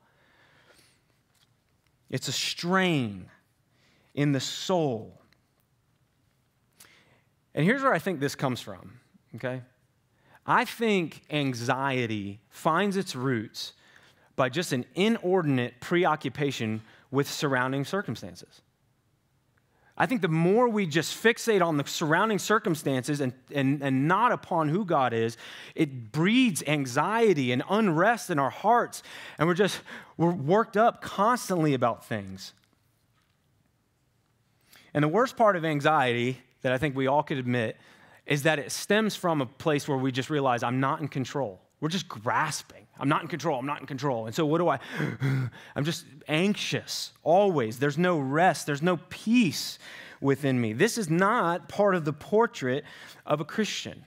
It's a strain in the soul. And here's where I think this comes from, okay? I think anxiety finds its roots by just an inordinate preoccupation with surrounding circumstances. I think the more we just fixate on the surrounding circumstances and, and, and not upon who God is, it breeds anxiety and unrest in our hearts. And we're just, we're worked up constantly about things. And the worst part of anxiety that I think we all could admit is that it stems from a place where we just realize I'm not in control. We're just grasping. I'm not in control. I'm not in control. And so, what do I? I'm just anxious always. There's no rest. There's no peace within me. This is not part of the portrait of a Christian.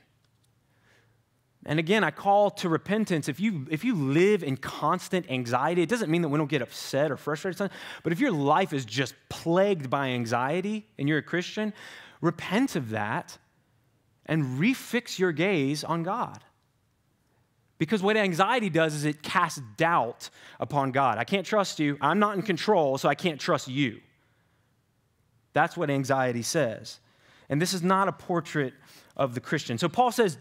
And again, I call to repentance. If you, if you live in constant anxiety, it doesn't mean that we don't get upset or frustrated, but if your life is just plagued by anxiety and you're a Christian, repent of that and refix your gaze on God. Because what anxiety does is it casts doubt upon God. I can't trust you. I'm not in control, so I can't trust you. That's what anxiety says. And this is not a portrait of the Christian. So Paul says,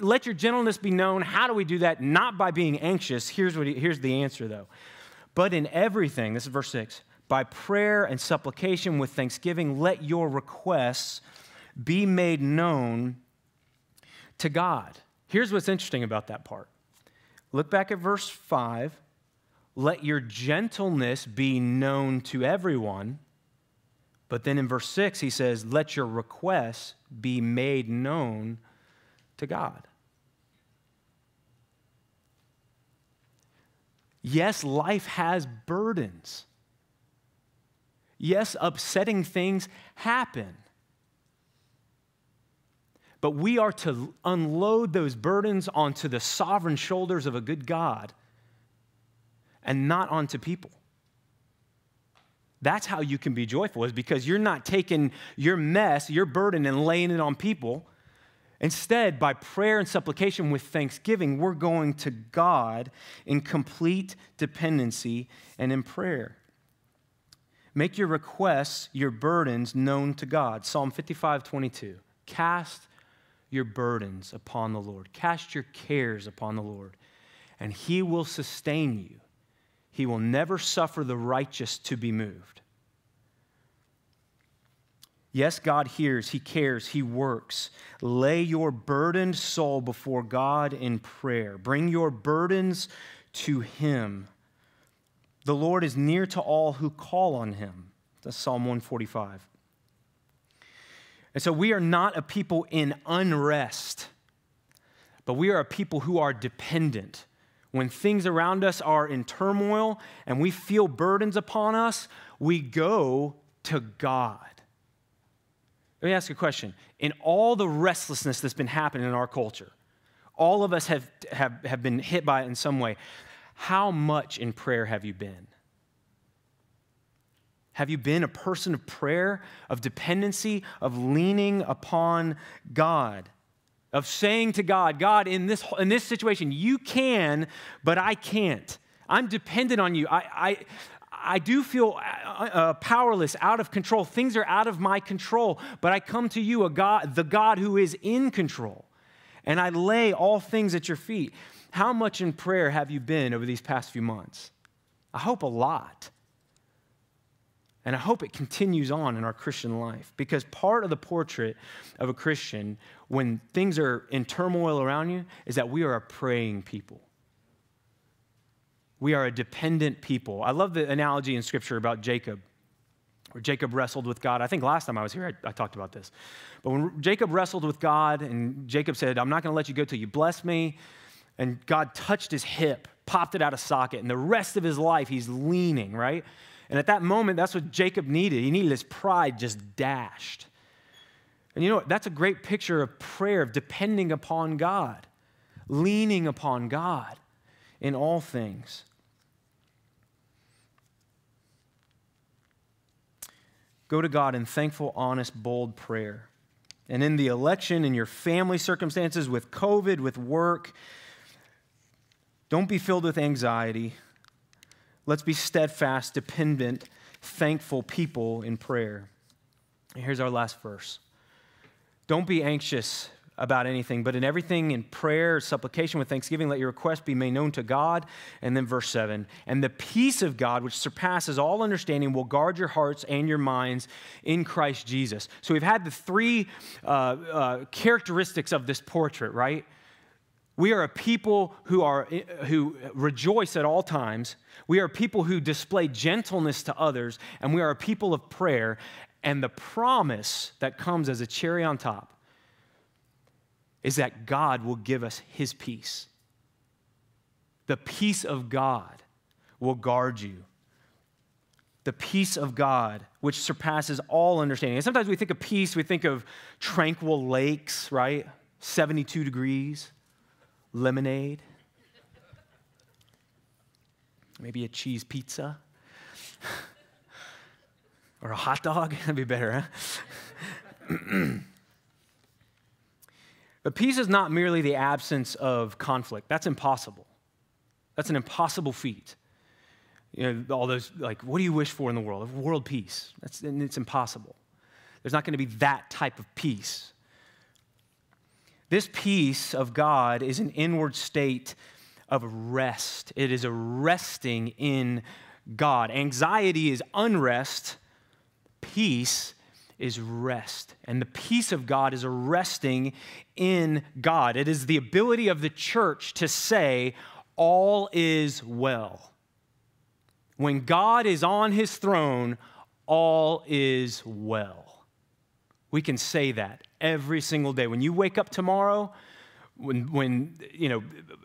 let your gentleness be known. How do we do that? Not by being anxious. Here's, what he, here's the answer, though. But in everything, this is verse 6, by prayer and supplication with thanksgiving, let your requests be made known to God. Here's what's interesting about that part. Look back at verse 5. Let your gentleness be known to everyone. But then in verse 6, he says, Let your requests be made known to God. Yes, life has burdens. Yes, upsetting things happen. But we are to unload those burdens onto the sovereign shoulders of a good God and not onto people. That's how you can be joyful, is because you're not taking your mess, your burden, and laying it on people. Instead, by prayer and supplication with thanksgiving, we're going to God in complete dependency and in prayer. Make your requests, your burdens known to God. Psalm 55 22. Cast your burdens upon the Lord. Cast your cares upon the Lord, and He will sustain you. He will never suffer the righteous to be moved. Yes, God hears, He cares, He works. Lay your burdened soul before God in prayer. Bring your burdens to Him. The Lord is near to all who call on Him. That's Psalm 145. And so we are not a people in unrest, but we are a people who are dependent. When things around us are in turmoil and we feel burdens upon us, we go to God. Let me ask you a question. In all the restlessness that's been happening in our culture, all of us have, have, have been hit by it in some way. How much in prayer have you been? Have you been a person of prayer, of dependency, of leaning upon God? Of saying to God, God, in this, in this situation, you can, but I can't. I'm dependent on you. I, I, I do feel uh, uh, powerless, out of control. Things are out of my control, but I come to you, a God, the God who is in control, and I lay all things at your feet. How much in prayer have you been over these past few months? I hope a lot. And I hope it continues on in our Christian life because part of the portrait of a Christian when things are in turmoil around you is that we are a praying people. We are a dependent people. I love the analogy in Scripture about Jacob, where Jacob wrestled with God. I think last time I was here, I, I talked about this. But when Jacob wrestled with God, and Jacob said, I'm not going to let you go till you bless me, and God touched his hip, popped it out of socket, and the rest of his life he's leaning, right? And at that moment, that's what Jacob needed. He needed his pride just dashed. And you know what? That's a great picture of prayer, of depending upon God, leaning upon God in all things. Go to God in thankful, honest, bold prayer. And in the election, in your family circumstances, with COVID, with work, don't be filled with anxiety. Let's be steadfast, dependent, thankful people in prayer. And here's our last verse Don't be anxious about anything, but in everything, in prayer, supplication, with thanksgiving, let your request be made known to God. And then verse 7 And the peace of God, which surpasses all understanding, will guard your hearts and your minds in Christ Jesus. So we've had the three uh, uh, characteristics of this portrait, right? We are a people who, are, eh, who rejoice at all times. We are people who display gentleness to others, and we are a people of prayer. And the promise that comes as a cherry on top is that God will give us his peace. The peace of God will guard you. The peace of God, which surpasses all understanding. And sometimes we think of peace, we think of tranquil lakes, right? 72 degrees, lemonade, maybe a cheese pizza, or a hot dog. That'd be better, huh? But peace is not merely the absence of conflict. That's impossible. That's an impossible feat. You know, all those, like, what do you wish for in the world? Of world peace. That's, and it's impossible. There's not going to be that type of peace. This peace of God is an inward state of rest. It is a resting in God. Anxiety is unrest. Peace is rest. And the peace of God is a resting in God. It is the ability of the church to say, All is well. When God is on his throne, all is well. We can say that every single day. When you wake up tomorrow, when, when you know,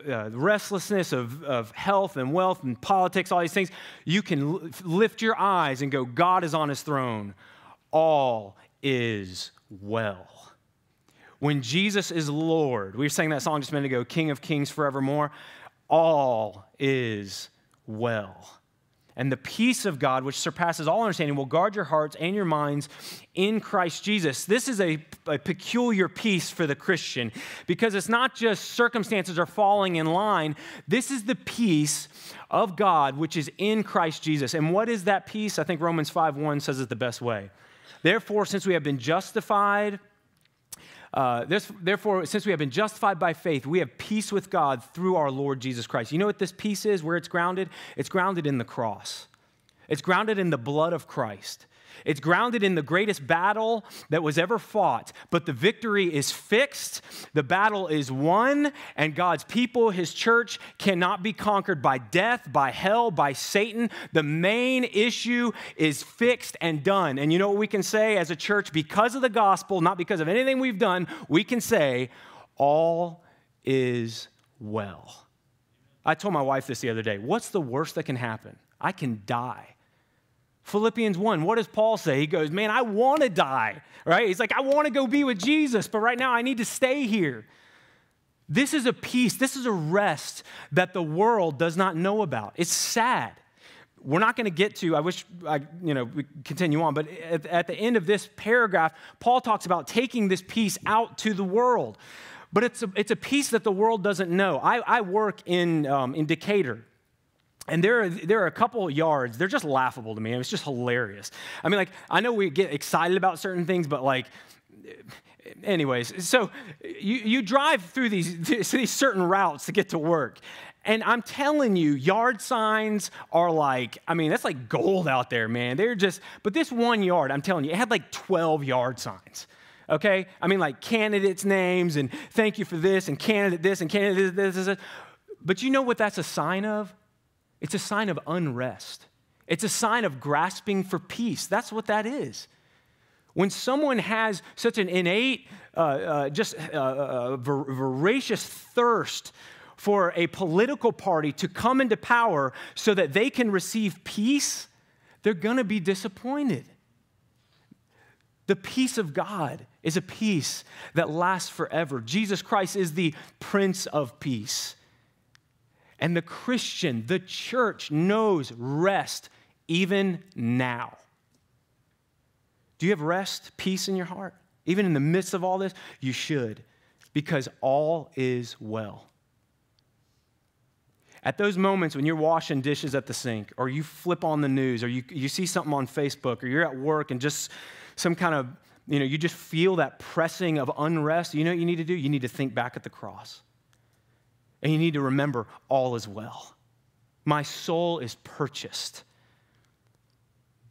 uh, restlessness of, of health and wealth and politics, all these things, you can lift your eyes and go, God is on his throne all is well. When Jesus is Lord, we were saying that song just a minute ago, King of Kings forevermore, all is well. And the peace of God, which surpasses all understanding, will guard your hearts and your minds in Christ Jesus. This is a, a, peculiar peace for the Christian because it's not just circumstances are falling in line. This is the peace of God, which is in Christ Jesus. And what is that peace? I think Romans 5 1 says it the best way. Therefore, since we have been justified, uh, therefore, since we have been justified by faith, we have peace with God through our Lord Jesus Christ. You know what this peace is, where it's grounded? It's grounded in the cross, it's grounded in the blood of Christ. It's grounded in the greatest battle that was ever fought, but the victory is fixed, the battle is won, and God's people, his church, cannot be conquered by death, by hell, by Satan. The main issue is fixed and done. And you know what we can say as a church? Because of the gospel, not because of anything we've done, we can say, all is well. I told my wife this the other day. What's the worst that can happen? I can die. Philippians 1, what does Paul say? He goes, Man, I want to die, right? He's like, I want to go be with Jesus, but right now I need to stay here. This is a peace, this is a rest that the world does not know about. It's sad. we're not going to get to, I wish I, you know, we continue on, but at, at the end of this paragraph, Paul talks about taking this peace out to the world. But it's a, it's a peace that the world doesn't know. I, I work in, um, in Decatur. And there are, there are a couple yards, they're just laughable to me. It's just hilarious. I mean, like, I know we get excited about certain things, but like, anyways, so you, you drive through these, these certain routes to get to work. And I'm telling you, yard signs are like, I mean, that's like gold out there, man. They're just, but this one yard, I'm telling you, it had like 12 yard signs. Okay? I mean, like candidates' names and thank you for this and candidate this and candidate this, this, this. But you know what that's a sign of? It's a sign of unrest. It's a sign of grasping for peace. That's what that is. When someone has such an innate, uh, uh, just uh, uh voracious thirst for a political party to come into power so that they can receive peace, they're going to be disappointed. The peace of God is a peace that lasts forever. Jesus Christ is the Prince of Peace. And the Christian, the church, knows rest even now. Do you have rest, peace in your heart? Even in the midst of all this? You should, because all is well. At those moments when you're washing dishes at the sink, or you flip on the news, or you, you see something on Facebook, or you're at work and just some kind of, you know, you just feel that pressing of unrest, you know what you need to do? You need to think back at the cross. And you need to remember all is well. My soul is purchased.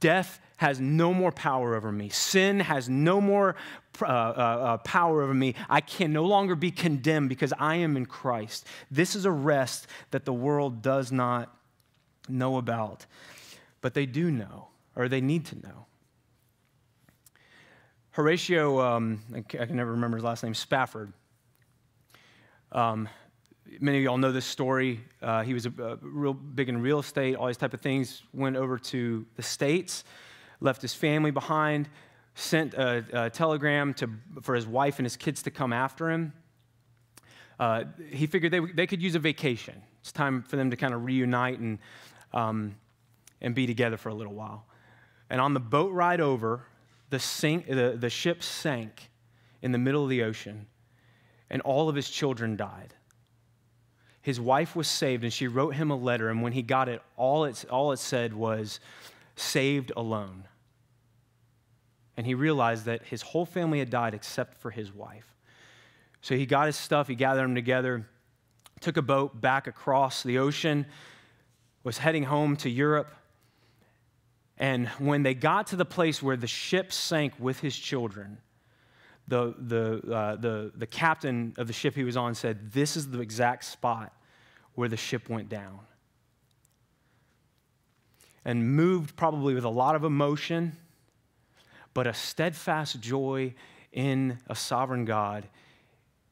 Death has no more power over me. Sin has no more uh, uh, uh, power over me. I can no longer be condemned because I am in Christ. This is a rest that the world does not know about, but they do know, or they need to know. Horatio, um, I can never remember his last name, Spafford. Um, many of y'all know this story. Uh, he was a, a real big in real estate, all these type of things. Went over to the states, left his family behind, sent a, a telegram to, for his wife and his kids to come after him. Uh, he figured they, they could use a vacation. It's time for them to kind of reunite and, um, and be together for a little while. And on the boat ride over, the, sink, the, the ship sank in the middle of the ocean, and all of his children died. His wife was saved, and she wrote him a letter, and when he got it, all it, all it said was, saved alone and he realized that his whole family had died except for his wife. So he got his stuff, he gathered them together, took a boat back across the ocean, was heading home to Europe. And when they got to the place where the ship sank with his children, the, the, uh, the, the captain of the ship he was on said, This is the exact spot where the ship went down. And moved probably with a lot of emotion but a steadfast joy in a sovereign God,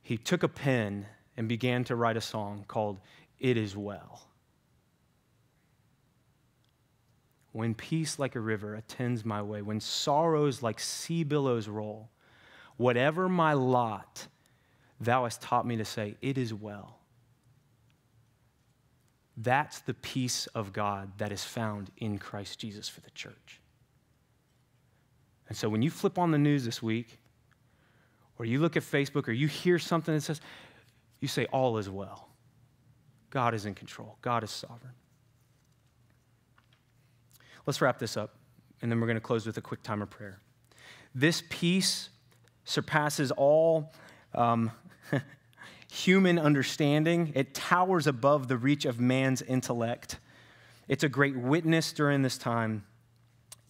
he took a pen and began to write a song called It Is Well. When peace like a river attends my way, when sorrows like sea billows roll, whatever my lot, thou hast taught me to say, It is well. That's the peace of God that is found in Christ Jesus for the church. And so when you flip on the news this week, or you look at Facebook, or you hear something that says, you say, All is well. God is in control, God is sovereign. Let's wrap this up, and then we're going to close with a quick time of prayer. This peace surpasses all um, human understanding, it towers above the reach of man's intellect. It's a great witness during this time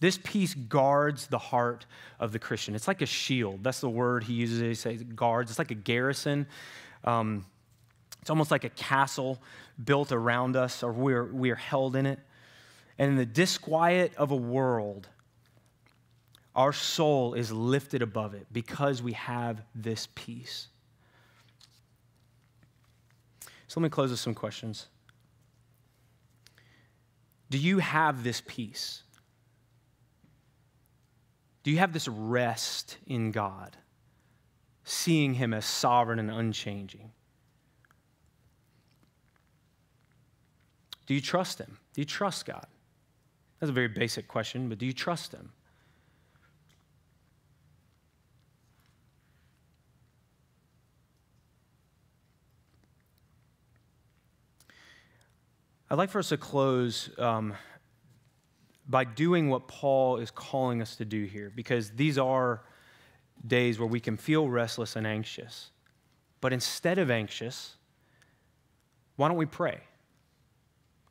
this peace guards the heart of the Christian. It's like a shield. That's the word he uses. He says guards. It's like a garrison. Um, it's almost like a castle built around us, or we're, we're held in it. And in the disquiet of a world, our soul is lifted above it because we have this peace. So let me close with some questions. Do you have this peace? Do you have this rest in God, seeing Him as sovereign and unchanging? Do you trust Him? Do you trust God? That's a very basic question, but do you trust Him? I'd like for us to close um, by doing what Paul is calling us to do here, because these are days where we can feel restless and anxious. But instead of anxious, why don't we pray?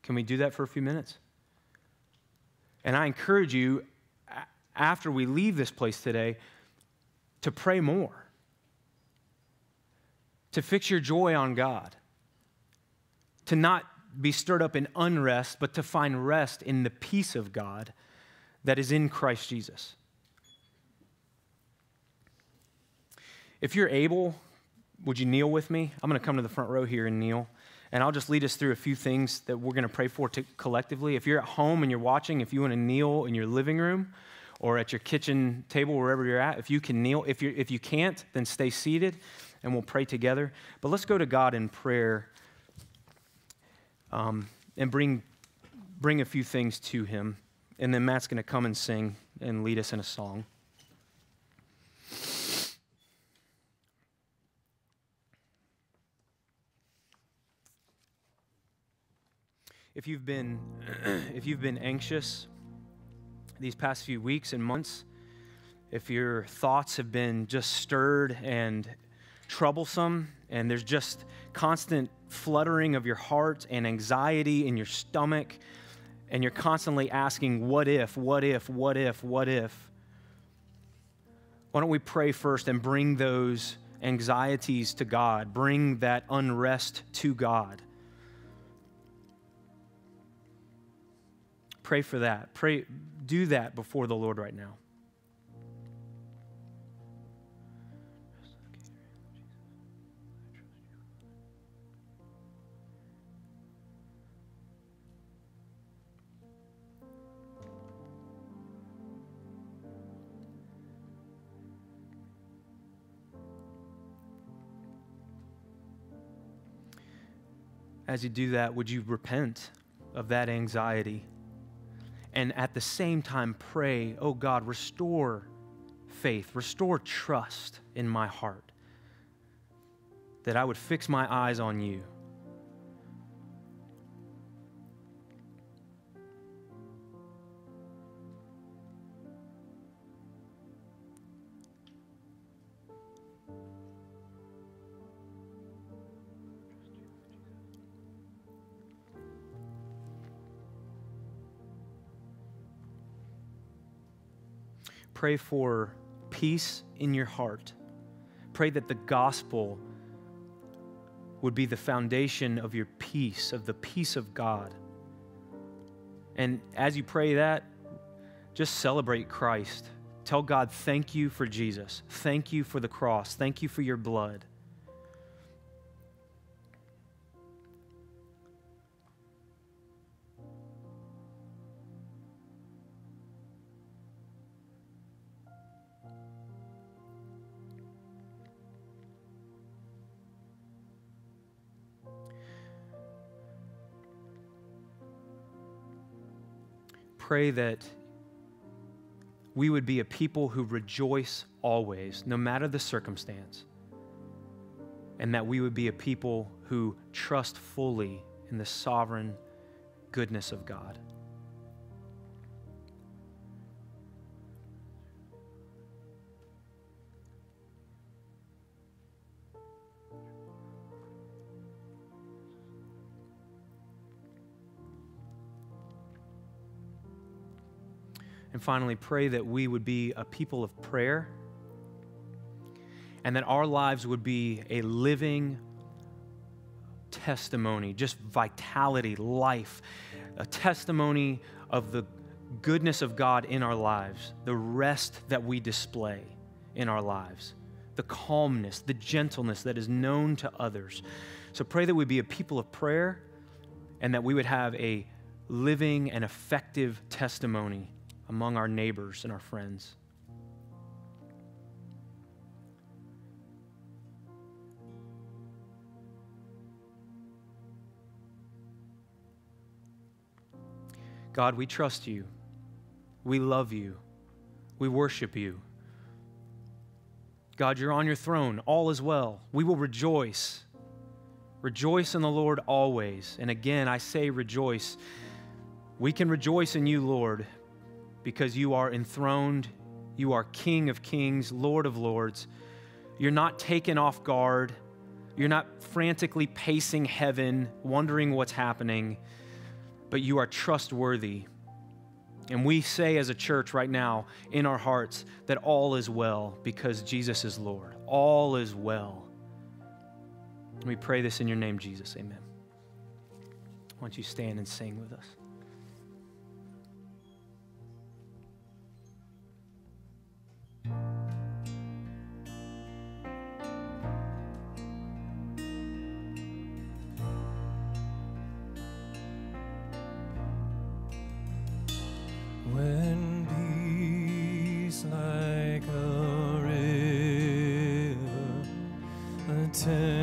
Can we do that for a few minutes? And I encourage you, after we leave this place today, to pray more, to fix your joy on God, to not be stirred up in unrest, but to find rest in the peace of God that is in Christ Jesus. If you're able, would you kneel with me? I'm going to come to the front row here and kneel. And I'll just lead us through a few things that we're going to pray for to, collectively. If you're at home and you're watching, if you want to kneel in your living room or at your kitchen table, wherever you're at, if you can kneel, if, you if you can't, then stay seated and we'll pray together. But let's go to God in prayer um, and bring, bring a few things to Him. And then Matt's going to come and sing and lead us in a song. If you've been, if you've been anxious these past few weeks and months, if your thoughts have been just stirred and troublesome, and there's just constant fluttering of your heart and anxiety in your stomach, and you're constantly asking, What if, what if, what if, what if? Why don't we pray first and bring those anxieties to God, bring that unrest to God? Pray for that. Pray, do that before the Lord right now. As you do that, would you repent of that anxiety? and at the same time pray, oh God, restore faith, restore trust in my heart, that I would fix my eyes on you. Pray for peace in your heart. Pray that the gospel would be the foundation of your peace, of the peace of God. And as you pray that, just celebrate Christ. Tell God, thank you for Jesus. Thank you for the cross. Thank you for your blood. Pray that we would be a people who rejoice always, no matter the circumstance, and that we would be a people who trust fully in the sovereign goodness of God. Finally, pray that we would be a people of prayer and that our lives would be a living testimony, just vitality, life, a testimony of the goodness of God in our lives, the rest that we display in our lives, the calmness, the gentleness that is known to others. So pray that we be a people of prayer and that we would have a living and effective testimony among our neighbors and our friends. God, we trust you. We love you. We worship you. God, you're on your throne. All is well. We will rejoice. Rejoice in the Lord always. And again, I say rejoice. We can rejoice in you, Lord, because you are enthroned, you are King of kings, Lord of lords. You're not taken off guard, you're not frantically pacing heaven, wondering what's happening, but you are trustworthy. And we say as a church right now in our hearts that all is well because Jesus is Lord. All is well. And we pray this in your name, Jesus. Amen. Why don't you stand and sing with us? return.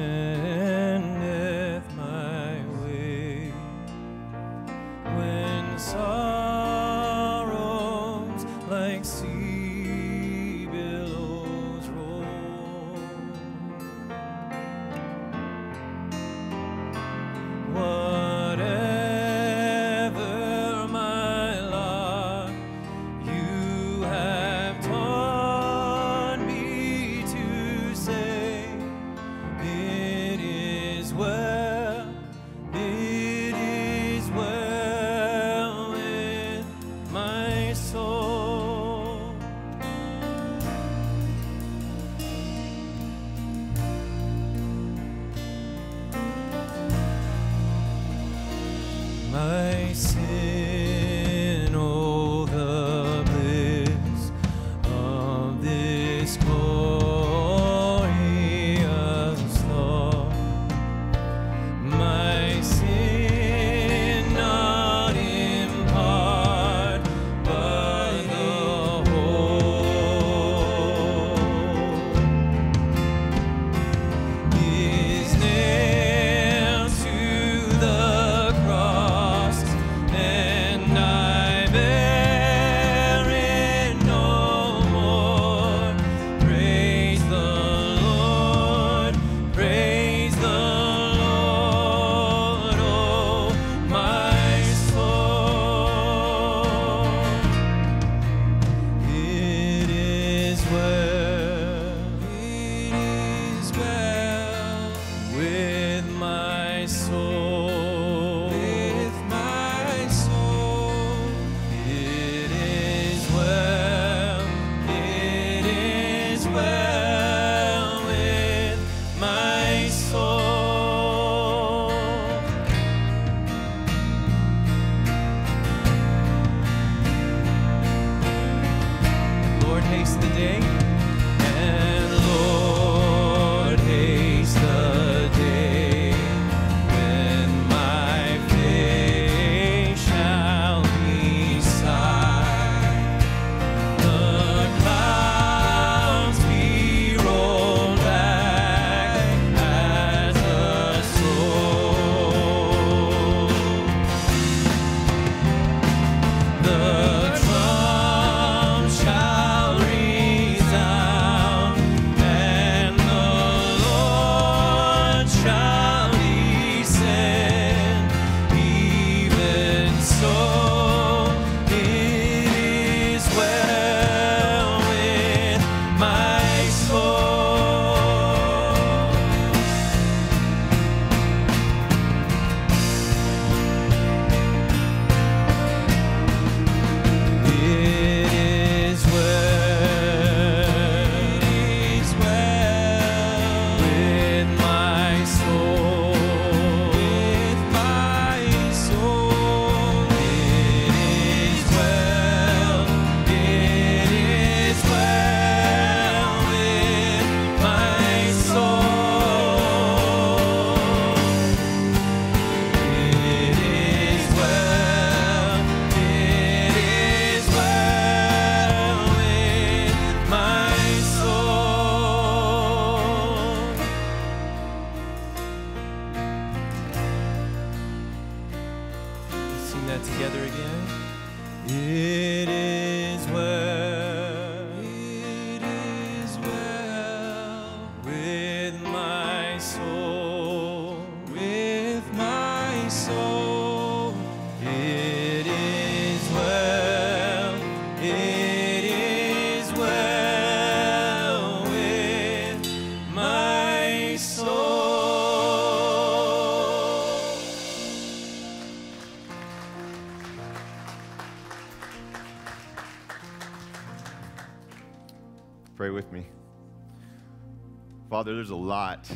Father, there's a lot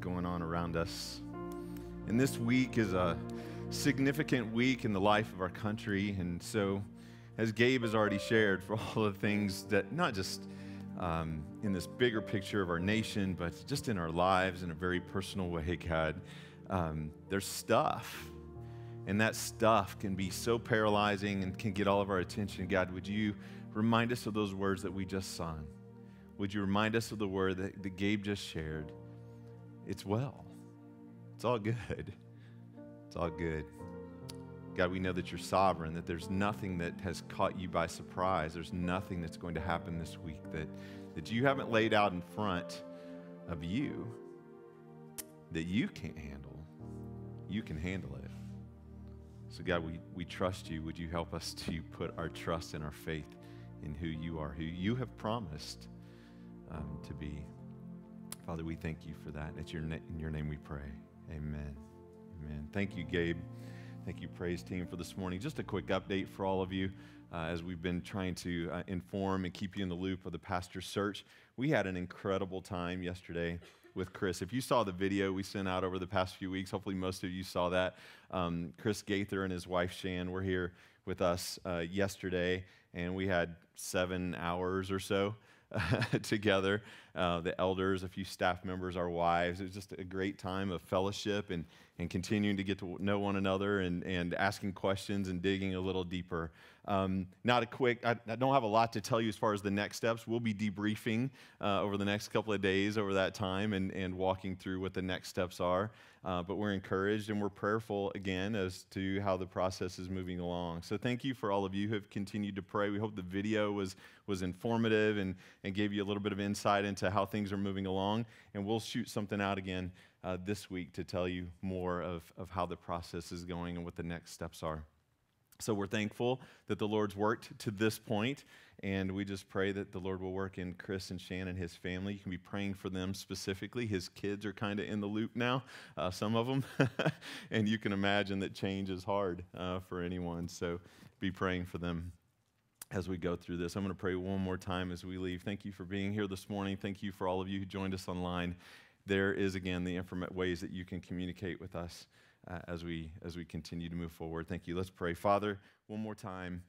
going on around us. And this week is a significant week in the life of our country. And so, as Gabe has already shared, for all the things that, not just um, in this bigger picture of our nation, but just in our lives in a very personal way, God, um, there's stuff. And that stuff can be so paralyzing and can get all of our attention. God, would you remind us of those words that we just sung? Would you remind us of the word that, that Gabe just shared? It's well. It's all good. It's all good. God, we know that you're sovereign, that there's nothing that has caught you by surprise. There's nothing that's going to happen this week that, that you haven't laid out in front of you that you can't handle. You can handle it. So, God, we, we trust you. Would you help us to put our trust and our faith in who you are, who you have promised um, to be? Father, we thank you for that. It's your na- in your name we pray. Amen. Amen. Thank you, Gabe. Thank you, praise team, for this morning. Just a quick update for all of you uh, as we've been trying to uh, inform and keep you in the loop of the pastor search. We had an incredible time yesterday with Chris. If you saw the video we sent out over the past few weeks, hopefully most of you saw that. Um, Chris Gaither and his wife Shan were here with us uh, yesterday, and we had seven hours or so together. Uh, the elders, a few staff members, our wives. It was just a great time of fellowship and, and continuing to get to know one another and, and asking questions and digging a little deeper. Um, not a quick, I, I, don't have a lot to tell you as far as the next steps. We'll be debriefing uh, over the next couple of days over that time and, and walking through what the next steps are. Uh, but we're encouraged and we're prayerful again as to how the process is moving along. So thank you for all of you who have continued to pray. We hope the video was, was informative and, and gave you a little bit of insight into how things are moving along. And we'll shoot something out again uh, this week to tell you more of, of how the process is going and what the next steps are. So we're thankful that the Lord's worked to this point, and we just pray that the Lord will work in Chris and Shannon and his family. You can be praying for them specifically. His kids are kind of in the loop now, uh, some of them, and you can imagine that change is hard uh, for anyone. So be praying for them as we go through this. I'm going to pray one more time as we leave. Thank you for being here this morning. Thank you for all of you who joined us online. There is again the information ways that you can communicate with us uh, as we as we continue to move forward. Thank you. Let's pray. Father, one more time.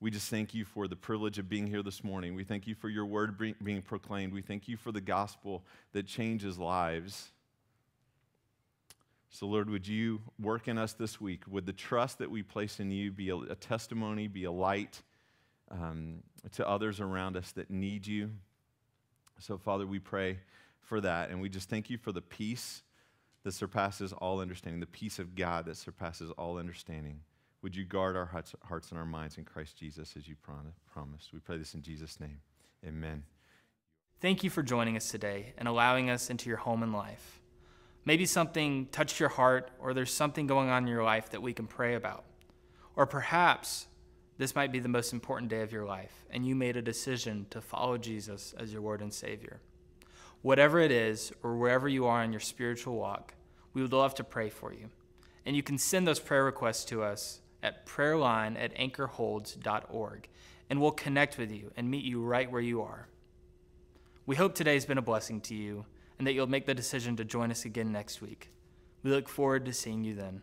We just thank you for the privilege of being here this morning. We thank you for your word being, being proclaimed. We thank you for the gospel that changes lives. So, Lord, would you work in us this week? Would the trust that we place in you be a, a testimony, be a light um, to others around us that need you? So, Father, we pray for that. And we just thank you for the peace that surpasses all understanding, the peace of God that surpasses all understanding. Would you guard our hearts, hearts and our minds in Christ Jesus as you promised? We pray this in Jesus' name. Amen. Thank you for joining us today and allowing us into your home and life. Maybe something touched your heart, or there's something going on in your life that we can pray about. Or perhaps this might be the most important day of your life, and you made a decision to follow Jesus as your Lord and Savior. Whatever it is, or wherever you are in your spiritual walk, we would love to pray for you. And you can send those prayer requests to us at prayerline at anchorholds.org, and we'll connect with you and meet you right where you are. We hope today has been a blessing to you and that you'll make the decision to join us again next week. We look forward to seeing you then.